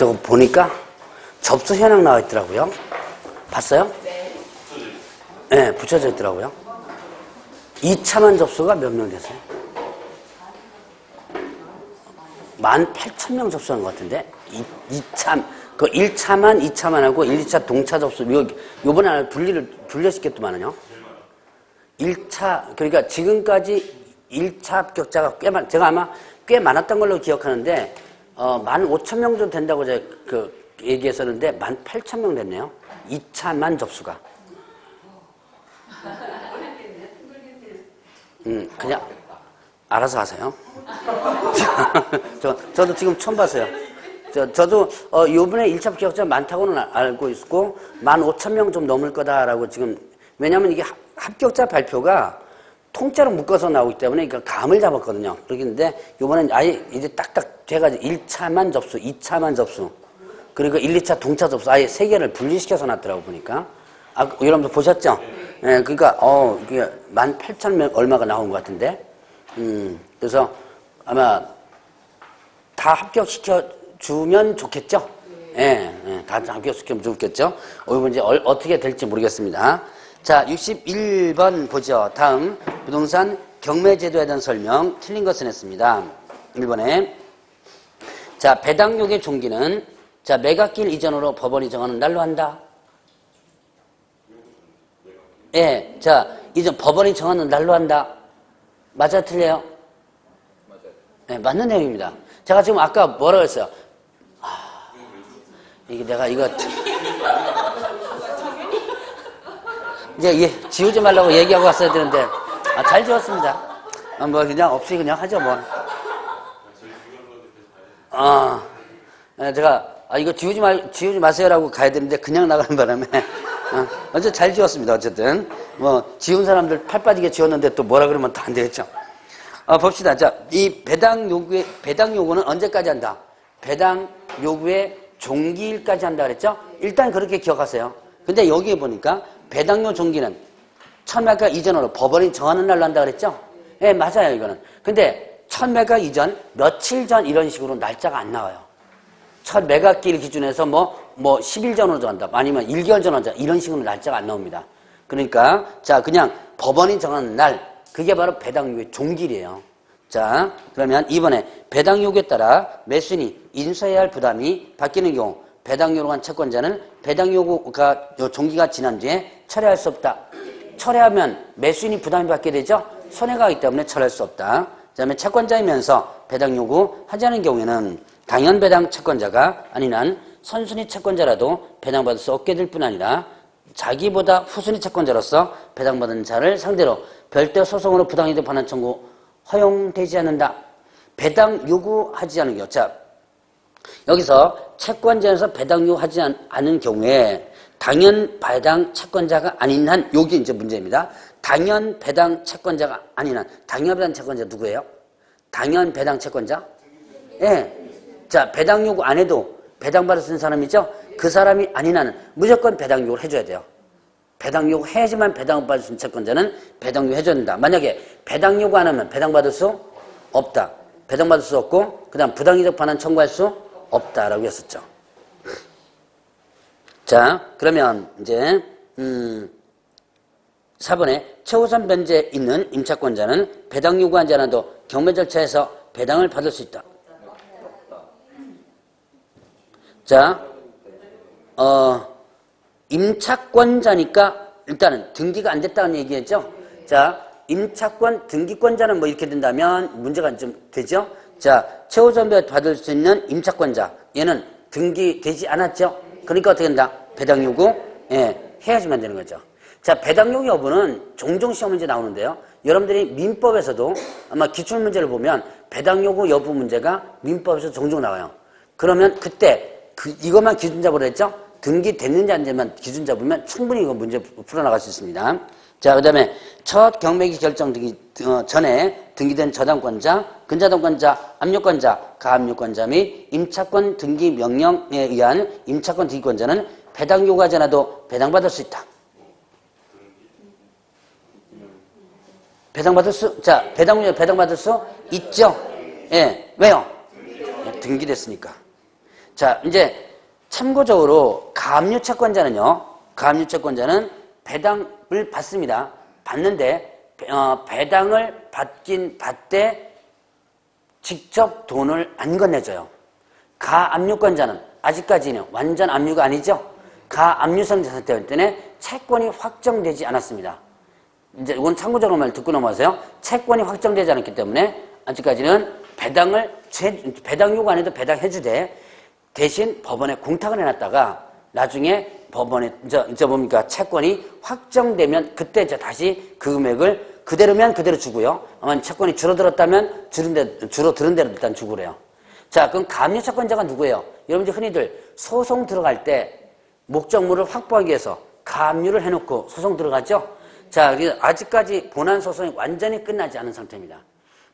저거 보니까 접수 현황 나와 있더라고요. 봤어요? 네. 네, 붙여져 있더라고요. 2차만 접수가 몇 명 됐어요? 18,000명 접수한 것 같은데? 2, 차그 1차만 2차만 하고 1, 2차 동차 접수, 요, 요번에 분리를, 분리시켰더만요. 1차, 그러니까 지금까지 1차 합격자가 꽤 많, 제가 아마 꽤 많았던 걸로 기억하는데, 어, 15,000명 정도 된다고 제가 그 얘기했었는데, 18,000명 됐네요. 2차만 접수가. 음, 그냥 알아서 하세요. 저, 저도 지금 처음 봤어요. 저, 저도, 어, 요번에 1차 합격자 많다고는 알고 있고, 15,000명 좀 넘을 거다라고 지금, 왜냐면 이게 합격자 발표가 통째로 묶어서 나오기 때문에 그러니까 감을 잡았거든요. 그러겠는데, 요번엔 아예 이제 딱딱 돼가지고 1차만 접수, 2차만 접수, 그리고 1, 2차 동차 접수, 아예 세 개를 분리시켜서 놨더라고 보니까. 아, 여러분들 보셨죠? 예, 그러니까, 어, 이게 18,000명 얼마가 나온 것 같은데, 음, 그래서 아마 다 합격시켜 주면 좋겠죠? 예, 예, 다 합격시키면 좋겠죠? 어, 이번 이제 어, 떻게 될지 모르겠습니다. 자, 61번 보죠. 다음, 부동산 경매제도에 대한 설명, 틀린 것은 했습니다. 1번에. 자, 배당료의 종기는, 자, 매각길 이전으로 법원이 정하는 날로 한다. 예, 자, 이전 법원이 정하는 날로 한다. 맞아, 틀려요? 맞아요. 네, 맞는 내용입니다. 제가 지금 아까 뭐라고 했어요? 아, 이게 내가 이거. 이제 예, 지우지 말라고 얘기하고 왔어야 되는데, 아, 잘 지웠습니다. 아, 뭐, 그냥 없이 그냥 하죠, 뭐. 아, 제가, 아, 이거 지우지 말, 지우지 마세요라고 가야 되는데, 그냥 나가는 바람에. 어, 어제 잘 지웠습니다. 어쨌든 뭐 지운 사람들 팔 빠지게 지웠는데 또 뭐라 그러면 또 안 되겠죠. 어, 봅시다. 자, 이 배당 요구의 배당 요구는 언제까지 한다? 배당 요구의 종기일까지 한다 그랬죠? 일단 그렇게 기억하세요. 근데 여기에 보니까 배당료 종기는 천매가 이전으로 법원이 정하는 날로 한다 그랬죠? 예, 네, 맞아요, 이거는. 근데 천매가 이전, 며칠 전 이런 식으로 날짜가 안 나와요. 첫 매각길 기준에서 뭐, 뭐 10일 전으로 정한다. 아니면 1개월 전으로 정한다. 이런 식으로 날짜가 안 나옵니다. 그러니까, 자, 그냥 법원이 정하는 날, 그게 바로 배당요구의 종길이에요. 자, 그러면 이번에 배당 요구에 따라 매수인이 인수해야 할 부담이 바뀌는 경우 배당 요구로 한 채권자는 배당 요구가 종기가 지난 뒤에 철회할 수 없다. 철회하면 매수인이 부담이 받게 되죠. 손해가 가기 때문에 철회할 수 없다. 그다음에 채권자이면서 배당 요구 하지 않은 경우에는 당연 배당 채권자가 아닌 한 선순위 채권자라도 배당받을 수 없게 될 뿐 아니라 자기보다 후순위 채권자로서 배당받은 자를 상대로 별도 소송으로 부당이득 반환 청구 허용되지 않는다. 배당 요구하지 않은 경우. 자, 여기서 채권자에서 배당 요구하지 않은 경우에 당연 배당 채권자가 아닌 한 여기 이제 문제입니다. 당연 배당 채권자가 아닌 한 당연 배당 채권자 누구예요? 당연 배당 채권자? 예. 네. 자, 배당 요구 안 해도 배당 받을 수 있는 사람이죠? 그 사람이 아닌 한은 무조건 배당 요구를 해줘야 돼요. 배당 요구 해야지만 배당을 받을 수 있는 채권자는 배당 요구 해줘야 된다. 만약에 배당 요구 안 하면 배당 받을 수 없다. 배당 받을 수 없고, 그 다음 부당이득 반환 청구할 수 없다라고 했었죠. 자, 그러면 이제, 음, 4번에 최우선 변제에 있는 임차권자는 배당 요구하지 않아도 경매 절차에서 배당을 받을 수 있다. 자, 어, 임차권자니까 일단은 등기가 안 됐다는 얘기였죠? 자, 임차권 등기권자는 뭐 이렇게 된다면 문제가 좀 되죠? 자, 최우선배 받을 수 있는 임차권자. 얘는 등기되지 않았죠? 그러니까 어떻게 된다? 배당 요구? 예, 해야지만 되는 거죠. 자, 배당 요구 여부는 종종 시험 문제 나오는데요. 여러분들이 민법에서도 아마 기출 문제를 보면 배당 요구 여부 문제가 민법에서 종종 나와요. 그러면 그때 그, 이것만 기준 잡으라 했죠? 등기 됐는지 안 됐는지만 기준 잡으면 충분히 이거 문제 풀어나갈 수 있습니다. 자, 그 다음에 첫 경매기 결정 등기 어, 전에 등기된 저당권자, 근저당권자, 압류권자, 가압류권자 및 임차권 등기 명령에 의한 임차권 등기권자는 배당 요구하지 않아도 배당받을 수 있다. 배당받을 수, 자, 배당, 배당받을 수 있죠? 예. 왜요? 등기됐으니까. 자, 이제 참고적으로 가압류 채권자는요. 가압류 채권자는 배당을 받습니다. 받는데 어, 배당을 받긴 받되 직접 돈을 안 건네줘요. 가압류권자는 아직까지는 완전 압류가 아니죠. 가압류성 자산 때문에 채권이 확정되지 않았습니다. 이제 이건 참고적으로 말 듣고 넘어가세요. 채권이 확정되지 않았기 때문에 아직까지는 배당을 배당 요구 안 해도 배당해주되 대신 법원에 공탁을 해놨다가 나중에 법원에 이제, 이제 뭡니까 채권이 확정되면 그때 이제 다시 그 금액을 그대로면 그대로 주고요. 아마 채권이 줄어들었다면 줄은 대, 줄어들은 대로 일단 주고 그래요. 자 그럼 감유 채권자가 누구예요? 여러분들 흔히들 소송 들어갈 때 목적물을 확보하기 위해서 감유를 해놓고 소송 들어가죠. 자 아직까지 본안 소송이 완전히 끝나지 않은 상태입니다.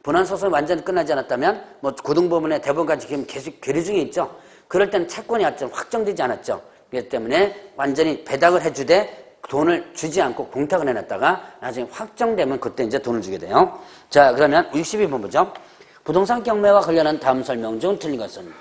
본안 소송이 완전히 끝나지 않았다면 뭐 고등법원의 대법원까지 지금 계속 계류 중에 있죠. 그럴 때는 채권이 확정되지 않았죠. 그렇기 때문에 완전히 배당을 해주되 돈을 주지 않고 공탁을 해놨다가 나중에 확정되면 그때 이제 돈을 주게 돼요. 자, 그러면 62번 보죠. 부동산 경매와 관련한 다음 설명 중 틀린 것은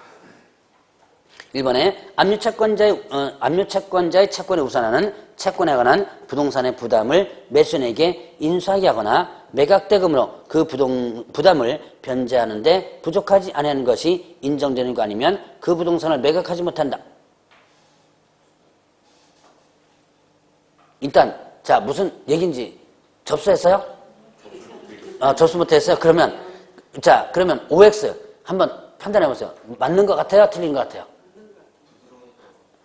1번에 압류채권자의, 어, 압류채권자의 채권에 우선하는 채권에 관한 부동산의 부담을 매수인에게 인수하게 하거나 매각대금으로 그 부동, 부담을 변제하는데 부족하지 않은 것이 인정되는 거 아니면 그 부동산을 매각하지 못한다. 일단 자 무슨 얘기인지 접수했어요? 아, 접수 못했어요? 그러면 자 그러면 OX 한번 판단해 보세요. 맞는 것 같아요? 틀린 것 같아요?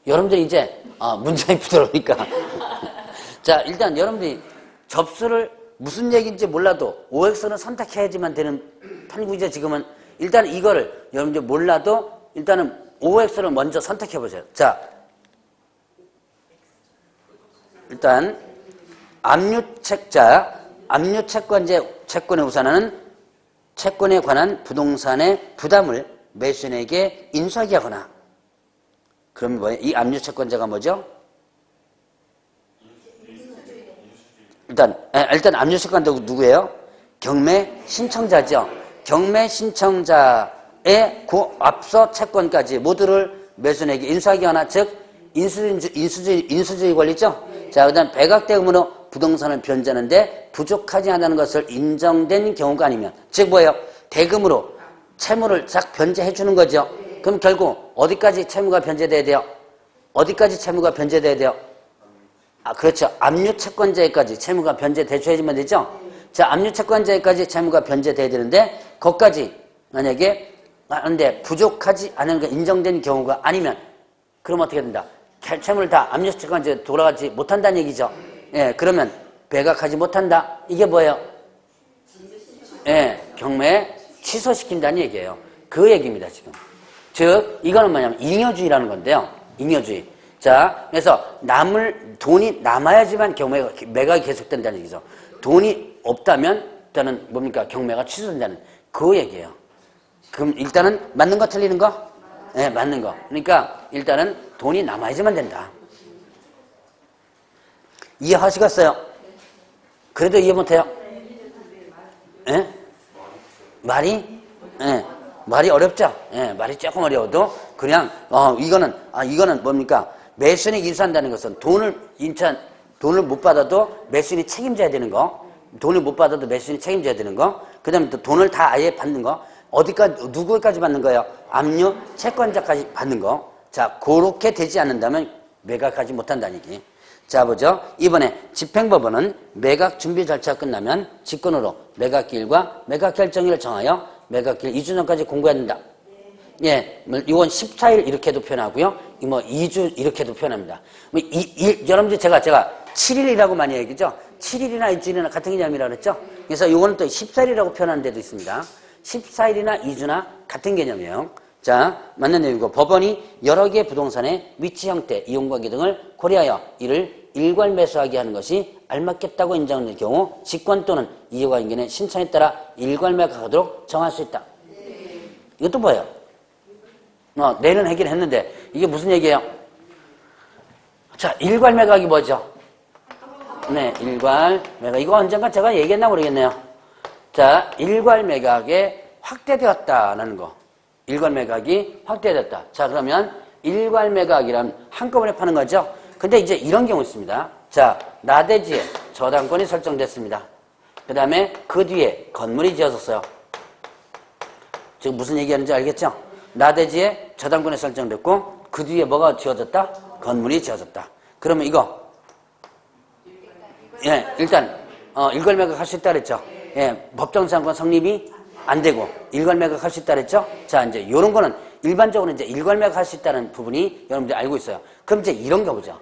여러분들 이제 아, 문장이 부드러우니까 자 일단 여러분들이 접수를 무슨 얘기인지 몰라도 OX는 선택해야지만 되는 판국이죠 지금은 일단 이거를 여러분들 몰라도 일단은 OX를 먼저 선택해 보세요. 자 일단 압류책자, 압류채권 제 채권에 우선하는 채권에 관한 부동산의 부담을 매수인에게 인수하게 하거나 그럼 뭐예요? 이 압류채권자가 뭐죠? 일단 일단 압류채권자 누구예요? 경매 신청자죠. 경매 신청자의 그 앞서 채권까지 모두를 매수인에게 인수하게 하나 즉 인수주의, 인수주의, 인수주의 권리죠? 자, 그 다음 백악대금으로 부동산을 변제하는데 부족하지 않다는 것을 인정된 경우가 아니면, 즉 뭐예요? 대금으로 채무를 싹 변제해 주는 거죠. 그럼 결국 어디까지 채무가 변제돼야 돼요? 어디까지 채무가 변제돼야 돼요? 아, 그렇죠. 압류채권자에까지 채무가 변제돼줘야지만 되죠? 자, 압류채권자에까지 채무가 변제돼야 되는데, 거기까지 만약에, 하는데 부족하지 않은 거 인정된 경우가 아니면, 그럼 어떻게 된다? 채무를 다 압류시키고 이제 돌아가지 못한다는 얘기죠. 예, 그러면 배각하지 못한다. 이게 뭐예요? 예, 경매 취소시킨다는 얘기예요. 그 얘기입니다, 지금. 즉, 이거는 뭐냐면 잉여주의라는 건데요. 잉여주의. 자, 그래서 남을, 돈이 남아야지만 경매가, 매각이 계속된다는 얘기죠. 돈이 없다면 일단은 뭡니까? 경매가 취소된다는 그 얘기예요. 그럼 일단은 맞는 거 틀리는 거? 네, 맞는 거. 그러니까 일단은 돈이 남아야지만 된다. 이해하시겠어요? 그래도 이해 못해요? 예? 말이? 예. 말이 어렵죠? 예, 말이 조금 어려워도 그냥 어 이거는 아 이거는 뭡니까? 매수인이 인수한다는 것은 돈을 인천 돈을 못 받아도 매수인이 책임져야 되는 거. 돈을 못 받아도 매수인이 책임져야 되는 거. 그다음에 또 돈을 다 아예 받는 거. 어디까지 누구까지 받는 거예요? 압류 채권자까지 받는 거. 자, 그렇게 되지 않는다면 매각하지 못한다는 얘기. 자, 보죠. 이번에 집행법원은 매각 준비 절차가 끝나면 직권으로 매각기일과 매각 결정일을 정하여 매각기일 2주 전까지 공고해야 된다. 예, 뭐 이건 14일 이렇게도 표현하고요. 뭐 2주 이렇게도 표현합니다. 뭐 이, 이, 여러분들 제가 제가 7일이라고 많이 얘기죠. 7일이나 일주일이나 같은 개념이라고 그랬죠. 그래서 이거는 또 14일이라고 표현하는 데도 있습니다. 14일이나 2주나 같은 개념이에요. 자, 맞는 내용이고 법원이 여러 개의 부동산의 위치 형태, 이용 관계 등을 고려하여 이를 일괄 매수하게 하는 것이 알맞겠다고 인정될 경우 직권 또는 이해관계는 신청에 따라 일괄 매각하도록 정할 수 있다. 이것도 뭐예요? 어, 내는 해결 했는데 이게 무슨 얘기예요? 자, 일괄 매각이 뭐죠? 네, 일괄 매각. 이거 언젠가 제가 얘기했나 모르겠네요. 자, 일괄 매각에 확대되었다는 거. 일괄 매각이 확대됐다. 자, 그러면 일괄 매각이란 한꺼번에 파는 거죠. 근데 이제 이런 경우 있습니다. 자, 나대지에 저당권이 설정됐습니다. 그 다음에 그 뒤에 건물이 지어졌어요. 지금 무슨 얘기하는지 알겠죠? 나대지에 저당권이 설정됐고 그 뒤에 뭐가 지어졌다? 건물이 지어졌다. 그러면 이거 예, 일단 어, 일괄 매각 할 수 있다 그랬죠? 예, 법정 상권 성립이 안 되고 일괄매각 할 수 있다 그랬죠? 자, 이제 이런 거는 일반적으로 이제 일괄매각 할 수 있다는 부분이 여러분들이 알고 있어요. 그럼 이제 이런 거 보죠.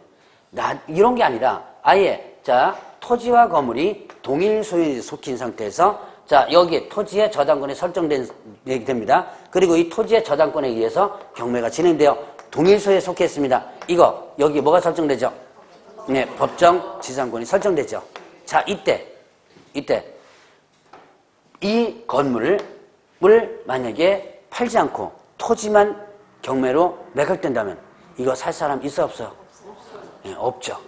나 이런 게 아니라 아예 자 토지와 건물이 동일 소유에 속힌 상태에서 자 여기에 토지의 저당권이 설정된 얘기 됩니다. 그리고 이 토지의 저당권에 의해서 경매가 진행되어 동일 소유에 속했습니다. 이거 여기 뭐가 설정되죠? 네, 법정 지상권이 설정되죠. 자 이때 이때 이 건물을 만약에 팔지 않고 토지만 경매로 매각된다면 이거 살 사람 있어 없어요? 네, 없죠.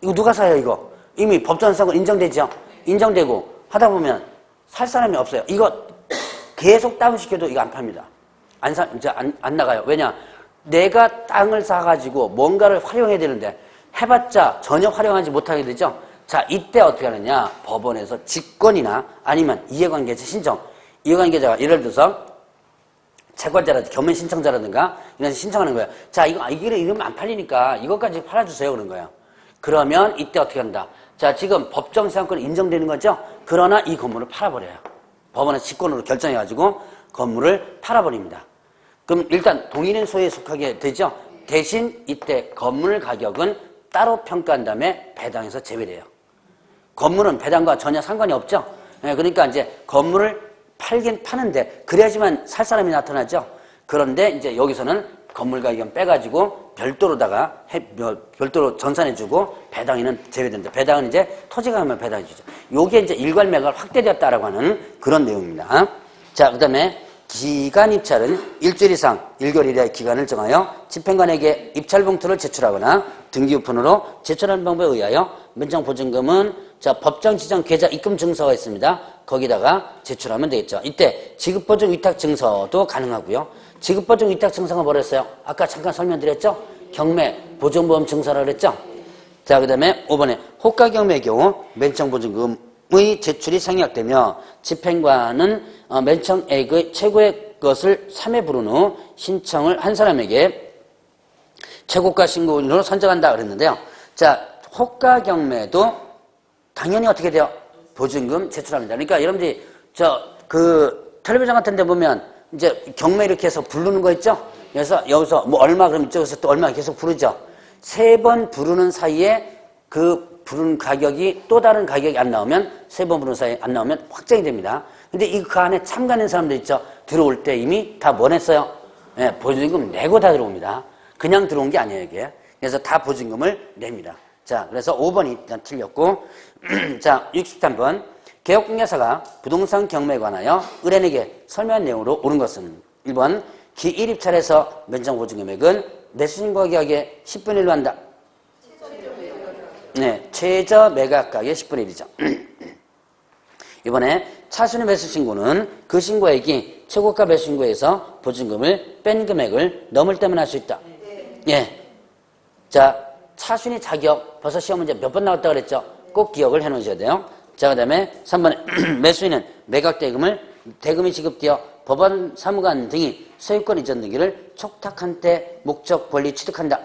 이거 누가 사요 이거? 이미 법전상권 인정되죠? 인정되고 하다 보면 살 사람이 없어요. 이거 계속 다운시켜도 이거 안 팝니다. 안 사, 이제 안, 안 나가요. 왜냐? 내가 땅을 사가지고 뭔가를 활용해야 되는데 해봤자 전혀 활용하지 못하게 되죠? 자, 이때 어떻게 하느냐? 법원에서 직권이나 아니면 이해관계자 신청. 이해관계자가 예를 들어서 채권자라든가 겸면 신청자라든가 이런 신청하는 거예요. 자, 이거, 아, 이게 이러면 안 팔리니까 이것까지 팔아주세요. 그런 거예요. 그러면 이때 어떻게 한다? 자, 지금 법정시장권이 인정되는 거죠? 그러나 이 건물을 팔아버려요. 법원의 직권으로 결정해가지고 건물을 팔아버립니다. 그럼 일단 동일인 소유에 속하게 되죠? 대신 이때 건물 가격은 따로 평가한 다음에 배당에서 제외돼요. 건물은 배당과 전혀 상관이 없죠? 네, 그러니까 이제 건물을 팔긴 파는데 그래야지만 살 사람이 나타나죠? 그런데 이제 여기서는 건물 가격 빼가지고 별도로다가 해, 별도로 전산해주고 배당에는 제외된다. 배당은 이제 토지가 하면 배당해주죠. 요게 이제 일괄매각 확대되었다라고 하는 그런 내용입니다. 자, 그 다음에 기간 입찰은 일주일 이상 1개월 이하의 기간을 정하여 집행관에게 입찰 봉투를 제출하거나 등기우편으로 제출하는 방법에 의하여 면정보증금은 자 법정 지정 계좌 입금 증서가 있습니다. 거기다가 제출하면 되겠죠. 이때 지급보증 위탁 증서도 가능하고요. 지급보증 위탁 증서가 뭐랬어요? 아까 잠깐 설명드렸죠? 경매 보증보험 증서라 그랬죠? 자, 그 다음에 5번에 호가 경매의 경우 면청보증금의 제출이 생략되며 집행관은 어, 면청액의 최고의 것을 3회 부른 후 신청을 한 사람에게 최고가 신고인으로 선정한다 그랬는데요. 자, 호가 경매도 당연히 어떻게 돼요? 보증금 제출합니다. 그러니까 여러분들이 저 그 텔레비전 같은 데 보면 이제 경매 이렇게 해서 부르는 거 있죠? 그래서 여기서 뭐 얼마 그럼 이쪽에서 또 얼마 계속 부르죠. 세 번 부르는 사이에 그 부르는 가격이 또 다른 가격이 안 나오면 세 번 부르는 사이에 안 나오면 확정이 됩니다. 근데 이 그 안에 참가하는 사람들 있죠. 들어올 때 이미 다뭐 냈어요? 네, 보증금 내고 다 들어옵니다. 그냥 들어온 게 아니에요, 이게. 그래서 다 보증금을 냅니다. 자, 그래서 5번이 일단 틀렸고. 자, 63번. 개업공개사가 부동산 경매에 관하여 의뢰인에게 설명한 내용으로 옳은 것은 1번 기일입찰에서 면적 보증금액은 매수신고 가격의 10분의 1로 한다. 네, 최저 매각 가격의 10분의 1이죠. 이번에 차순위 매수 신고는 그 신고액이 최고가 매수 신고에서 보증금을 뺀 금액을 넘을 때만 할 수 있다. 예. 자, 차순위 자격 벌써 시험 문제 몇 번 나왔다 그랬죠? 꼭 기억을 해 놓으셔야 돼요. 자, 그 다음에 3번에 매수인은 매각 대금을 대금이 지급되어 법원 사무관 등이 소유권 이전 등기를 촉탁한 때 목적 권리 취득한다.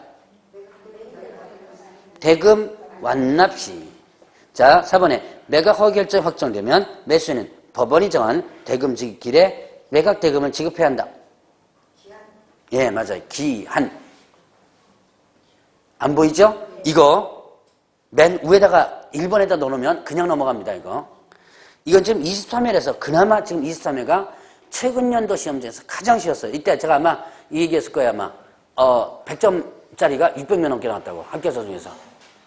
대금 완납 시. 자, 4번에 매각 허위 결정 확정되면 매수인은 법원이 정한 대금 지급길에 매각 대금을 지급해야 한다. 예, 맞아요. 기한. 안 보이죠? 이거 맨 위에다가 1번에다 넣어놓으면 그냥 넘어갑니다, 이거. 이건 지금 23회에서 그나마 지금 23회가 최근 연도 시험 중에서 가장 쉬웠어요. 이때 제가 아마 이 얘기했을 거예요, 아마. 어, 100점짜리가 600명 넘게 나왔다고. 학교서 중에서.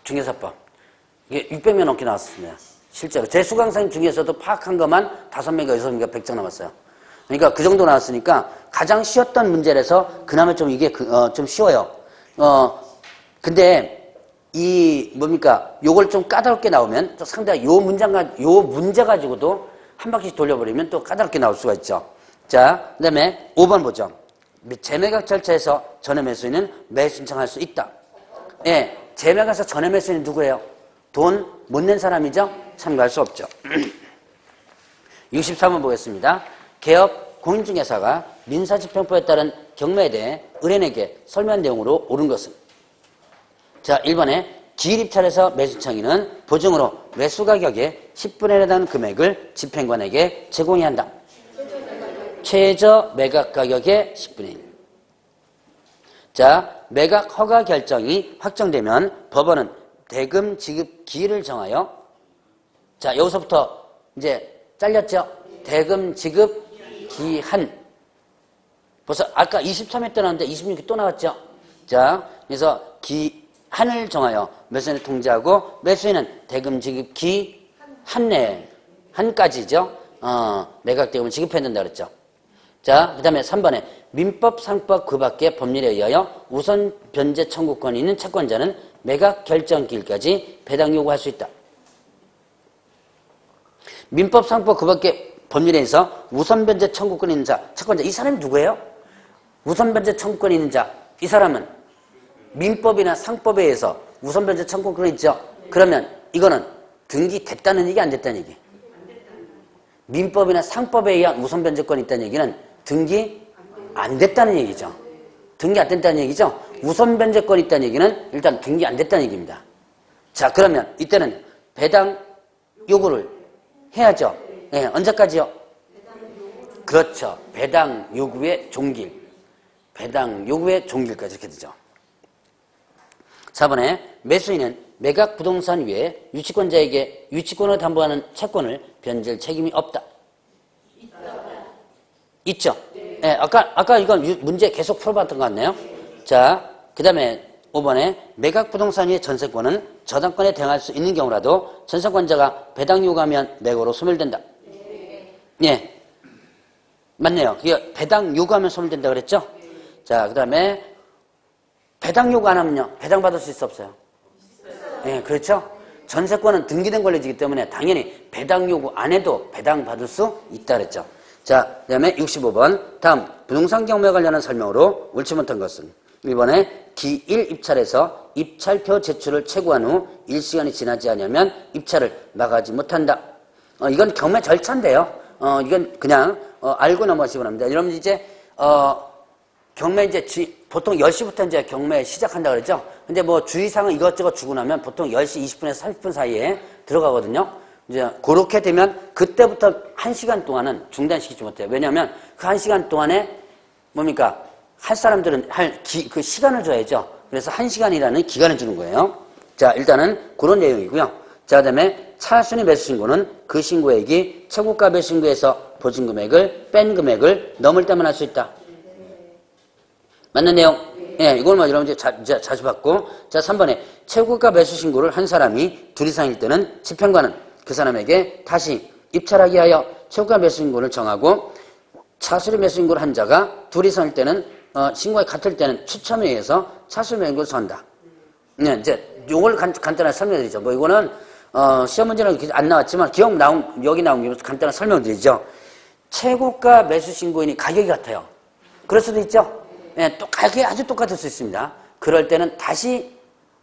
중개사법. 이게 600명 넘게 나왔습니다. 실제로. 제 수강생 중에서도 파악한 것만 5명인가 6명인가 100점 나왔어요. 그러니까 그 정도 나왔으니까 가장 쉬웠던 문제라서 그나마 좀 이게 그, 어, 좀 쉬워요. 어, 근데 이 뭡니까? 요걸 좀 까다롭게 나오면 또 상당히 요 문장 가 요 문제 가지고도 한 바퀴 돌려버리면 또 까다롭게 나올 수가 있죠. 자, 그 다음에 5번 보죠. 재매각 절차에서 전에 매수인은 매수 신청할 수 있다. 예, 재매각에서 전에 매수인은 누구예요? 돈 못 낸 사람이죠? 참가할 수 없죠. 63번 보겠습니다. 개업 공인중개사가 민사집행법에 따른 경매에 대해 의뢰인에게 설명한 내용으로 옳은 것은 자 1번에 기일입찰에서 매수청인은 보증으로 매수 가격의 10분의 1에 해당하는 금액을 집행관에게 제공해야 한다. 최저 매각 가격의 10분의 1. 자, 매각 허가 결정이 확정되면 법원은 대금 지급 기일을 정하여 자, 여기서부터 이제 잘렸죠? 대금 지급 기한. 벌써 아까 23회 때 나왔는데 26회 또 나왔죠? 자, 그래서 기 한을 정하여 매수인을 통지하고 매수인은 대금 지급 기 한 내, 한까지죠? 어, 매각 대금을 지급해야 된다 그랬죠? 자, 그 다음에 3번에 민법, 상법 그 밖의 법률에 의하여 우선 변제 청구권이 있는 채권자는 매각 결정기일까지 배당 요구할 수 있다. 민법, 상법 그 밖의 법률에 의해서 우선 변제 청구권이 있는 자, 채권자. 이 사람이 누구예요? 우선 변제 청구권이 있는 자. 이 사람은 민법이나 상법에 의해서 우선 변제 청구권이 있죠. 그러면 이거는 등기 됐다는 얘기 안 됐다는 얘기. 민법이나 상법에 의한 우선 변제권이 있다는 얘기는 등기 안 됐다는 얘기죠. 등기 안 됐다는 얘기죠. 우선 변제권이 있다는 얘기는 일단 등기 안 됐다는 얘기입니다. 자 그러면 이때는 배당 요구를 해야죠. 네, 언제까지요? 그렇죠. 배당 요구의 종길. 배당 요구의 종길까지 이렇게 되죠. 4번에 매수인은 매각 부동산 위에 유치권자에게 유치권을 담보하는 채권을 변질 책임이 없다. 있죠? 네, 아까, 아까 이건 문제 계속 풀어봤던 것 같네요. 자, 그 다음에 5번에 매각 부동산 위의 전세권은 저당권에 대응할 수 있는 경우라도 전세권자가 배당 요구하면 매고로 소멸된다. 예. 맞네요. 배당 요구하면 소멸된다 그랬죠? 자, 그 다음에 배당 요구 안 하면요. 배당 받을 수 있어 없어요? 예, 그렇죠? 전세권은 등기된 권리지기 때문에 당연히 배당 요구 안 해도 배당 받을 수 있다 그랬죠. 자, 그 다음에 65번. 다음, 부동산 경매 관련한 설명으로 옳지 못한 것은 1번에 기일 입찰에서 입찰표 제출을 최고한 후 1시간이 지나지 않으면 입찰을 나가지 못한다. 어, 이건 경매 절차인데요. 어, 이건 그냥 어, 알고 넘어가시기 바랍니다. 여러분 이제 어, 경매 이제 지, 보통 10시부터 이제 경매 시작한다 그랬죠. 근데 뭐 주의사항 이것저것 주고 나면 보통 10시 20분에서 30분 사이에 들어가거든요. 이제 그렇게 되면 그때부터 1시간 동안은 중단시키지 못해요. 왜냐하면 그 1시간 동안에 뭡니까? 할 사람들은 할 그 시간을 줘야죠. 그래서 1시간이라는 기간을 주는 거예요. 자, 일단은 그런 내용이고요. 자, 그 다음에 차순위 매수 신고는 그 신고액이 최고가 매수 신고에서 보증 금액을 뺀 금액을 넘을 때만 할 수 있다. 맞는 내용? 예, 이걸 뭐 여러분 이제 자, 자, 자주 받고. 자, 3번에 최고가 매수 신고를 한 사람이 둘 이상일 때는 집행관은 그 사람에게 다시 입찰하기 위하여 최고가 매수 신고를 정하고 차수리 매수 신고를 한 자가 둘 이상일 때는 어, 신고가 같을 때는 추첨에 의해서 차수리 매수 신고를 선다. 네, 이제 요걸 간, 간단하게 설명드리죠. 뭐 이거는 어, 시험 문제는 안 나왔지만 기억 나온 여기 나온 김에 간단한 설명드리죠. 최고가 매수 신고인이 가격이 같아요. 그럴 수도 있죠. 예, 또 가격이 아주 똑같을 수 있습니다. 그럴 때는 다시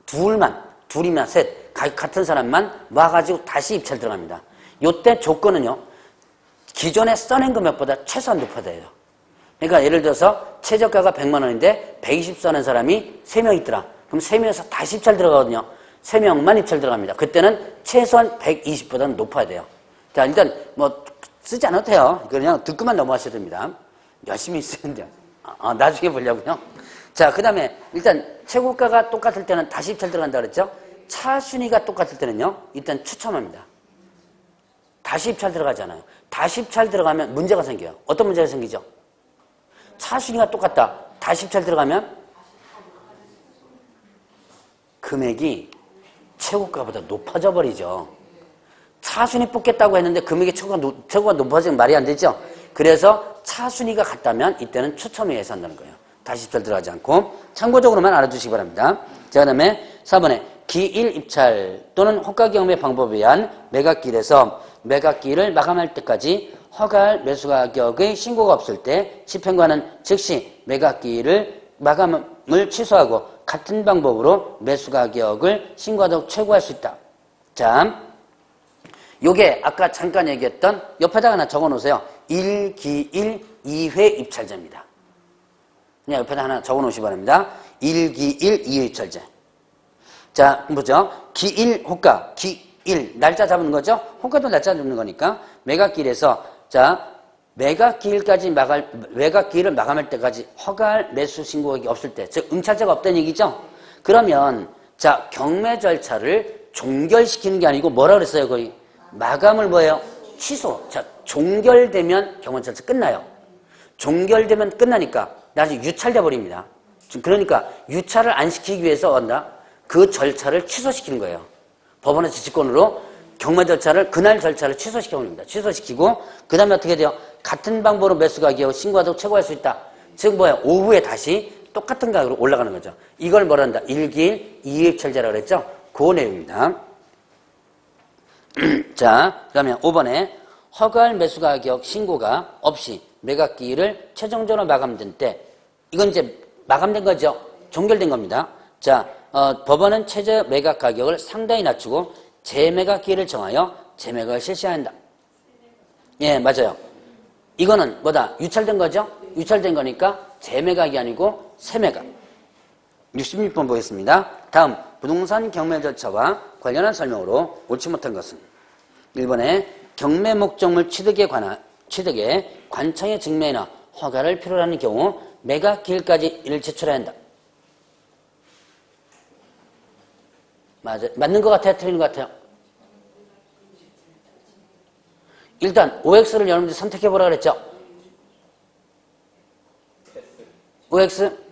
둘만, 둘이나 셋, 같은 사람만 와가지고 다시 입찰 들어갑니다. 요때 조건은요, 기존에 써낸 금액보다 최소한 높아야 돼요. 그러니까 예를 들어서 최저가가 100만 원인데 120 써낸 사람이 3명 있더라. 그럼 3명에서 다시 입찰 들어가거든요. 3명만 입찰 들어갑니다. 그때는 최소한 120보다는 높아야 돼요. 자, 일단 뭐 쓰지 않아도 돼요. 그냥 듣고만 넘어가셔야 됩니다. 열심히 쓰면 돼요. 아, 나중에 보려고요. 자, 그 다음에 일단 최고가가 똑같을 때는 다시 입찰 들어간다 그랬죠? 차순위가 똑같을 때는요. 일단 추첨합니다. 다시 입찰 들어가잖아요. 다시 입찰 들어가면 문제가 생겨요. 어떤 문제가 생기죠? 차순위가 똑같다. 다시 입찰 들어가면 금액이 최고가보다 높아져 버리죠. 차순위 뽑겠다고 했는데 금액이 최고가, 최고가 높아지면 말이 안 되죠. 그래서 차순위가 같다면 이때는 추첨에 예산다는 거예요. 다시 입찰 들어가지 않고 참고적으로만 알아두시기 바랍니다. 자, 그 다음에 4번에 기일 입찰 또는 호가 경매 방법에 의한 매각기일에서 매각기일을 마감할 때까지 허가할 매수 가격의 신고가 없을 때 집행관은 즉시 매각기를 마감을 취소하고 같은 방법으로 매수 가격을 신고하도록 최고할 수 있다. 자, 요게 아까 잠깐 얘기했던 옆에다가 하나 적어 놓으세요. 1기1 2회 입찰제입니다. 그냥 옆에다 하나 적어 놓으시 기 바랍니다. 1기1 2회 입찰제. 자, 보죠. 기1 호가, 기1 날짜 잡는 거죠? 호가도 날짜 잡는 거니까 매각기일에서 자, 매각기일까지 마갈 매각기일을 마감할 때까지 허가할 매수 신고액이 없을 때, 즉 응찰자가 없다는 얘기죠. 그러면 자, 경매 절차를 종결시키는 게 아니고 뭐라 그랬어요, 거의? 마감을 뭐예요? 취소. 자, 종결되면 경원 절차 끝나요. 종결되면 끝나니까 나중에 유찰돼 버립니다. 그러니까 유찰을 안 시키기 위해서 한다. 그 절차를 취소시키는 거예요. 법원의 지치권으로 경매 절차를 그날 절차를 취소시켜 버립니다. 취소시키고 그 다음에 어떻게 돼요? 같은 방법으로 매수 가격을 신고하도 최고할 수 있다. 즉 뭐야? 오후에 다시 똑같은 가격으로 올라가는 거죠. 이걸 뭐란다? 일기일 이일철제라고 그랬죠? 그 내용입니다. 자, 그러면 5번에 허가할 매수 가격 신고가 없이 매각 기일을 최종적으로 마감된 때 이건 이제 마감된 거죠. 종결된 겁니다. 자, 어, 법원은 최저 매각 가격을 상당히 낮추고 재매각 기일을 정하여 재매각을 실시한다. 예, 맞아요. 이거는 뭐다? 유찰된 거죠? 유찰된 거니까 재매각이 아니고 세매각. 66번 보겠습니다. 다음 부동산 경매 절차와 관련한 설명으로 옳지 못한 것은 1번에 경매 목적물 취득에 관한 취득에 관청의 증명이나 허가를 필요로 하는 경우 매각 기일까지 이를 제출해야 한다. 맞아 맞는 것 같아요? 틀린 것 같아요? 일단 OX를 여러분들이 선택해 보라 그랬죠? OX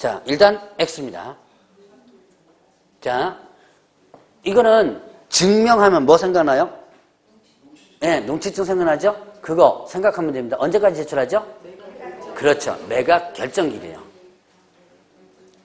자 일단 X입니다. 자 이거는 증명하면 뭐 생각나요? 네, 농치증 생각나죠? 그거 생각하면 됩니다. 언제까지 제출하죠? 그렇죠. 매각 결정일이에요.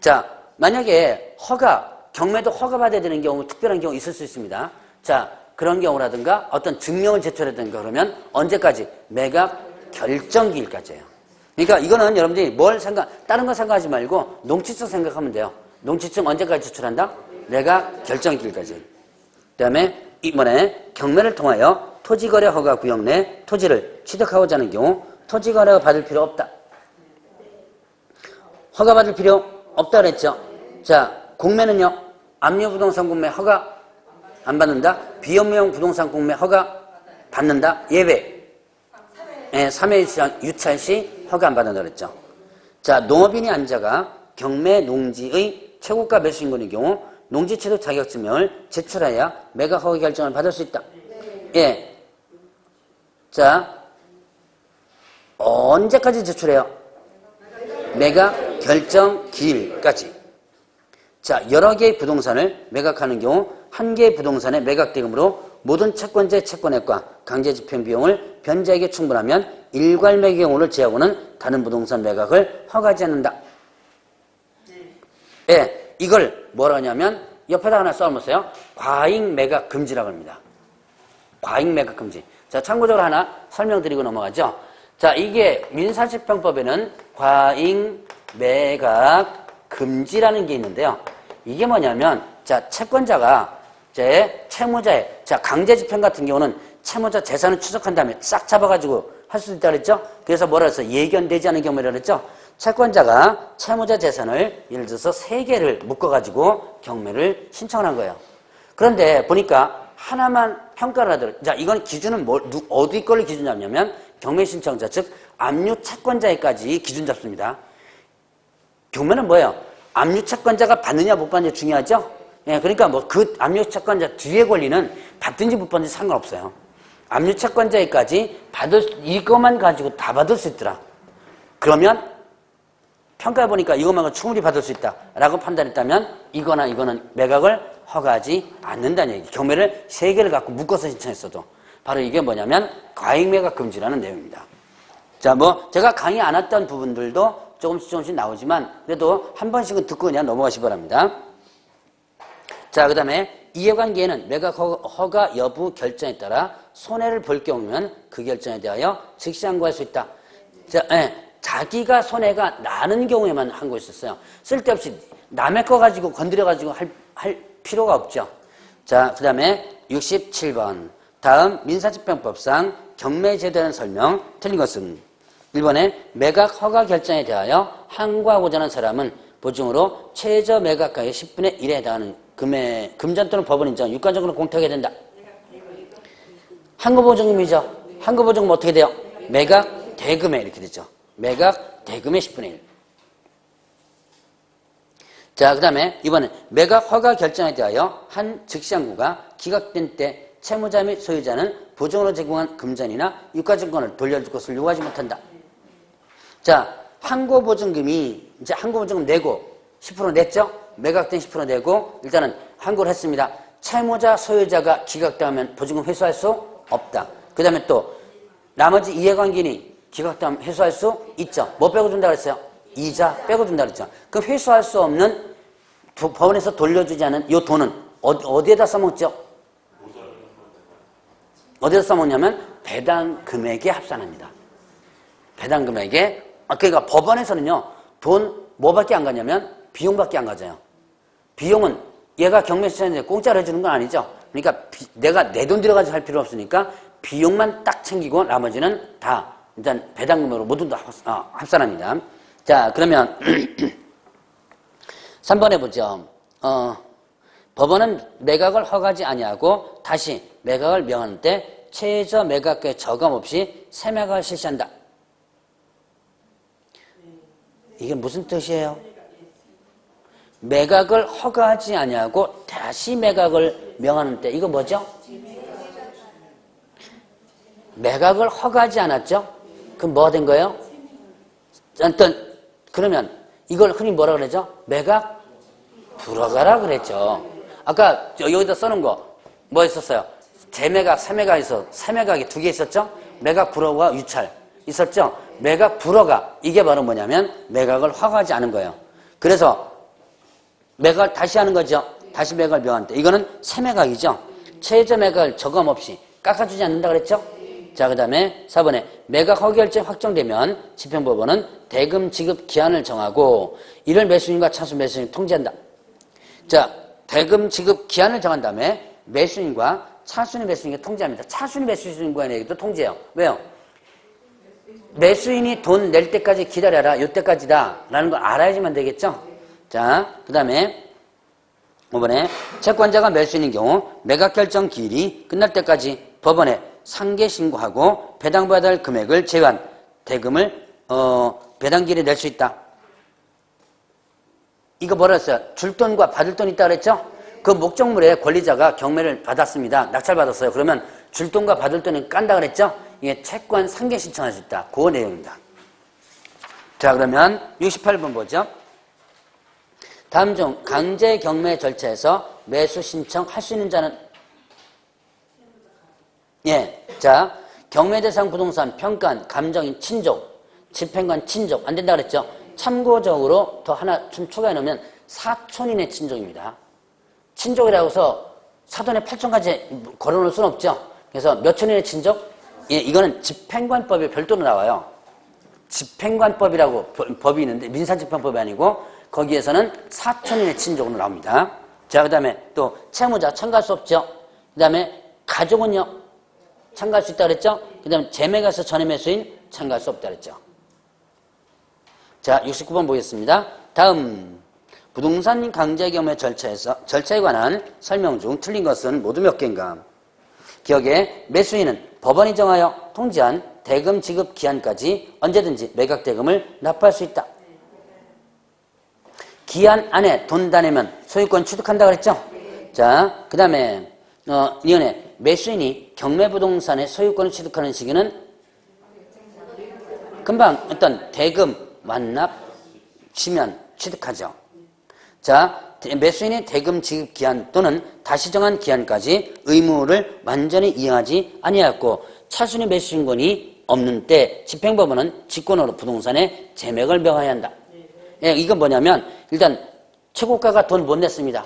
자, 만약에 허가, 경매도 허가받아야 되는 경우, 특별한 경우 있을 수 있습니다. 자, 그런 경우라든가 어떤 증명을 제출하든가 그러면 언제까지? 매각 결정기일까지예요. 그러니까 이거는 여러분들이 뭘 생각, 다른 거 생각하지 말고 농치증 생각하면 돼요. 농치증 언제까지 제출한다? 매각 결정기일까지. 그 다음에 이번에 경매를 통하여 토지거래 허가 구역 내 토지를 취득하고자 하는 경우 토지거래가 받을 필요 없다. 허가 받을 필요 없다 그랬죠. 자, 공매는요. 압류 부동산 공매 허가 안 받는다. 비업무용 부동산 공매 허가 받는다. 예외. 예, 3회 유찰 시 허가 안 받는다 그랬죠. 자, 농업인이 앉아가 경매 농지의 최고가 매수인권의 경우 농지 취득 자격증명을 제출해야 매각 허가 결정을 받을 수 있다. 예. 자, 언제까지 제출해요? 매각 결정 기일까지. 자, 여러 개의 부동산을 매각하는 경우 한 개의 부동산의 매각 대금으로 모든 채권자의 채권액과 강제 집행 비용을 변제하기에 충분하면 일괄 매각 경우를 제하고는 다른 부동산 매각을 허가하지 않는다. 예, 이걸 뭐라 하냐면 옆에다 하나 써놓으세요. 과잉 매각 금지라고 합니다. 과잉 매각 금지. 자, 참고적으로 하나 설명드리고 넘어가죠. 자, 이게 민사집행법에는 과잉 매각 금지라는 게 있는데요. 이게 뭐냐면 자 채권자가 제 채무자의 자 강제 집행 같은 경우는 채무자 재산을 추적한 다음에 싹 잡아가지고 할 수 있다 그랬죠. 그래서 뭐라 해서 예견되지 않은 경우라 그랬죠. 채권자가 채무자 재산을 예를 들어서 세 개를 묶어가지고 경매를 신청한 거예요. 그런데 보니까 하나만 평가를 하더라도 자 이건 기준은 뭐, 어디 걸로 기준 잡냐면 경매 신청자 즉 압류 채권자에까지 기준 잡습니다. 경매는 뭐예요? 압류 채권자가 받느냐 못 받느냐 중요하죠? 예, 그러니까 뭐 그 압류 채권자 뒤에 권리는 받든지 못 받든지 상관없어요. 압류 채권자에까지 받을 이것만 가지고 다 받을 수 있더라. 그러면 평가해 보니까 이것만 충분히 받을 수 있다라고 판단했다면 이거나 이거는 매각을 허가하지 않는다는 얘기. 경매를 세 개를 갖고 묶어서 신청했어도 바로 이게 뭐냐면 과잉 매각 금지라는 내용입니다. 자, 뭐 제가 강의 안 했던 부분들도 조금씩 조금씩 나오지만 그래도 한 번씩은 듣고 그냥 넘어가시 기 바랍니다. 자, 그 다음에 이해관계에는 매각 허가 여부 결정에 따라 손해를 볼 경우면 그 결정에 대하여 즉시 항고할 수 있다. 자, 예, 자기가 손해가 나는 경우에만 항고할 수 있어요. 쓸데없이 남의 거 가지고 건드려가지고 할, 할 필요가 없죠. 자, 그 다음에 67번. 다음 민사집행법상 경매제도라는 설명 틀린 것은 1번에 매각 허가 결정에 대하여 항고하고자 하는 사람은 보증으로 최저 매각가의 10분의 1에 해당하는 금액, 금전 또는 법원 인정, 유가적으로 공탁해야 된다. 항고보증금이죠. 항고보증금 어떻게 돼요? 매각 대금에 이렇게 되죠. 매각 대금의 10분의 1. 자, 그 다음에 이번엔 매각 허가 결정에 대하여 한 즉시항고가 기각된 때 채무자 및 소유자는 보증으로 제공한 금전이나 유가증권을 돌려줄 것을 요구하지 못한다. 자, 항고보증금이 이제 항고보증금 내고 10% 냈죠? 매각된 10% 내고 일단은 항고를 했습니다. 채무자, 소유자가 기각당하면 보증금 회수할 수 없다. 그 다음에 또 나머지 이해관계인이 기각당하면 회수할 수 있죠. 뭐 빼고 준다 그랬어요? 이자 빼고 준다 그랬죠. 그럼 회수할 수 없는 법원에서 돌려주지 않은 이 돈은 어디 에다 써먹죠? 어디에다 써먹냐면 배당 금액에 합산합니다. 배당 금액에 아, 그러니까 법원에서는요 돈 뭐밖에 안 가냐면 비용밖에 안 가져요. 비용은 얘가 경매시장에 공짜로 해주는 건 아니죠. 그러니까 비, 내가 내 돈 들여가지고 할 필요 없으니까 비용만 딱 챙기고 나머지는 다 일단 배당금으로 모두 다 어, 합산합니다. 자 그러면 3번 해보죠. 어, 법원은 매각을 허가지 아니하고 다시 매각을 명하는 때 최저 매각가의 저감 없이 세매각을 실시한다. 이게 무슨 뜻이에요? 매각을 허가하지 아니하고 다시 매각을 명하는 때 이거 뭐죠? 매각을 허가하지 않았죠? 그럼 뭐가 된 거예요? 일단 그러면 이걸 흔히 뭐라 그러죠? 매각 불허가라 그랬죠. 아까 여기다 써놓은 거 뭐 있었어요? 재매각, 세매각 있어. 세매각이 두 개 있었죠? 매각 불허가 유찰 있었죠? 매각 불허가 이게 바로 뭐냐면 매각을 허가하지 않은 거예요. 그래서 매각을 다시 하는 거죠. 다시 매각을 때. 이거는 세매각이죠. 최저 매각을 저감 없이 깎아주지 않는다 그랬죠? 자, 그 다음에 4번에 매각 허결정 확정되면 집행법원은 대금 지급 기한을 정하고 이를 매수인과 차수 매수인 통지한다. 자, 대금 지급 기한을 정한 다음에 매수인과 차순위 매수인과 통지합니다. 차순위 매수인과에게도 통지해요. 왜요? 매수인이 돈 낼 때까지 기다려라. 요때까지다. 라는 걸 알아야지만 되겠죠? 자, 그 다음에 5번에 채권자가 매수인인 경우 매각 결정 기일이 끝날 때까지 법원에 상계 신고하고 배당받아야 할 금액을 제외한 대금을 어, 배당기일에 낼 수 있다. 이거 뭐라 했어요? 줄 돈과 받을 돈이 있다 그랬죠? 그 목적물의 권리자가 경매를 받았습니다. 낙찰받았어요. 그러면 줄 돈과 받을 돈이 깐다 그랬죠? 이게 채권 상계 신청할 수 있다. 그 내용입니다. 자 그러면 68번 보죠. 다음 중 강제 경매 절차에서 매수 신청할 수 있는 자는 예, 자 경매 대상 부동산 평가한 감정인 친족, 집행관 친족 안 된다 그랬죠. 참고적으로 더 하나 좀 추가해 놓으면 사촌인의 친족입니다. 친족이라고 해서 사돈의 팔촌까지 걸어놓을 수는 없죠. 그래서 몇 촌인의 친족? 예, 이거는 집행관법에 별도로 나와요. 집행관법이라고 법이 있는데 민사집행법이 아니고 거기에서는 사촌인의 친족으로 나옵니다. 자, 그 다음에 또 채무자 참가할 수 없죠. 그 다음에 가족은요 참가할 수 있다 그랬죠. 그 다음에 재매가서 전에 매수인 참가할 수 없다 그랬죠. 자, 69번 보겠습니다. 다음 부동산 강제 경매 절차에서 절차에 관한 설명 중 틀린 것은 모두 몇 개인가? 기억에 매수인은 법원이 정하여 통지한 대금 지급 기한까지 언제든지 매각 대금을 납부할 수 있다. 기한 안에 돈다 내면 소유권 취득한다 그랬죠? 자, 그 다음에 어, 이번에 매수인이 경매부동산의 소유권을 취득하는 시기는 금방 어떤 대금 완납 치면 취득하죠. 자, 매수인의 대금 지급 기한 또는 다시 정한 기한까지 의무를 완전히 이행하지 아니하였고 차순위 매수인권이 없는 때 집행법원은 직권으로 부동산에 재맥을 명하여야 한다. 예, 이건 뭐냐면 일단 최고가가 돈 못 냈습니다.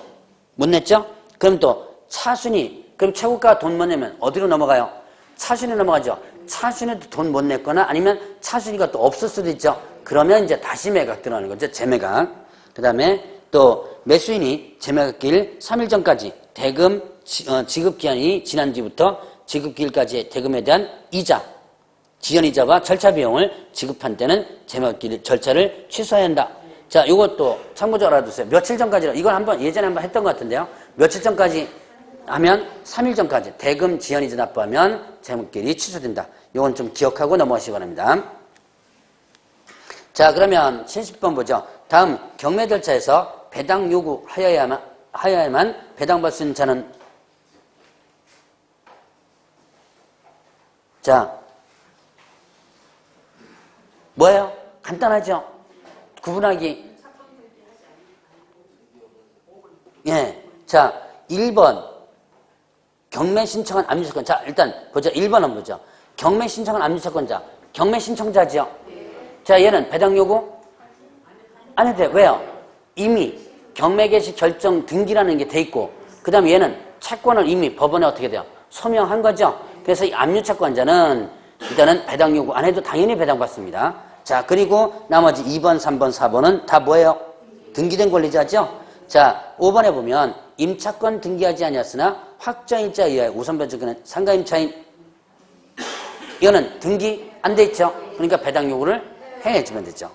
못 냈죠? 그럼 또 차순위 그럼 최고가 돈 못 내면 어디로 넘어가요? 차순위 넘어가죠. 차순위도 돈 못 냈거나 아니면 차순위가 또 없을 수도 있죠. 그러면 이제 다시 매각 들어가는 거죠. 재매각. 그 다음에 또 매수인이 재매각기일 3일 전까지 대금 지, 어, 지급기한이 지난 뒤부터 지급기일까지의 대금에 대한 이자, 지연이자와 절차 비용을 지급한 때는 재매각기 절차를 취소해야 한다. 자, 이것도 참고적으로 알아두세요. 며칠 전까지는 이건 한번 예전에 한번 했던 것 같은데요. 며칠 전까지 하면 3일 전까지 대금 지연이자 납부하면 재무끼리 취소된다. 이건 좀 기억하고 넘어가시기 바랍니다. 자, 그러면 70번 보죠. 다음 경매 절차에서 배당 요구하여야만 하여야만 배당받을 수 있는 자는 자 뭐예요? 간단하죠? 구분하기 예. 자, 1번 경매 신청한 압류채권. 자, 일단 보자. 1번 한번 보죠. 경매 신청한 압류채권자. 경매 신청자죠. 자, 얘는 배당 요구 안 해도 돼. 왜요? 이미 경매 개시 결정 등기라는 게 돼 있고 그 다음에 얘는 채권을 이미 법원에 어떻게 돼요? 소명한 거죠. 그래서 이 압류채권자는 일단은 배당 요구 안 해도 당연히 배당받습니다. 자, 그리고 나머지 2번, 3번, 4번은 다 뭐예요? 등기된 권리자죠? 자, 5번에 보면 임차권 등기하지 아니었으나 확정일자 이하의 우선 변조권은 상가임차인 이거는 등기 안 돼 있죠? 그러니까 배당 요구를 해야지면 되죠.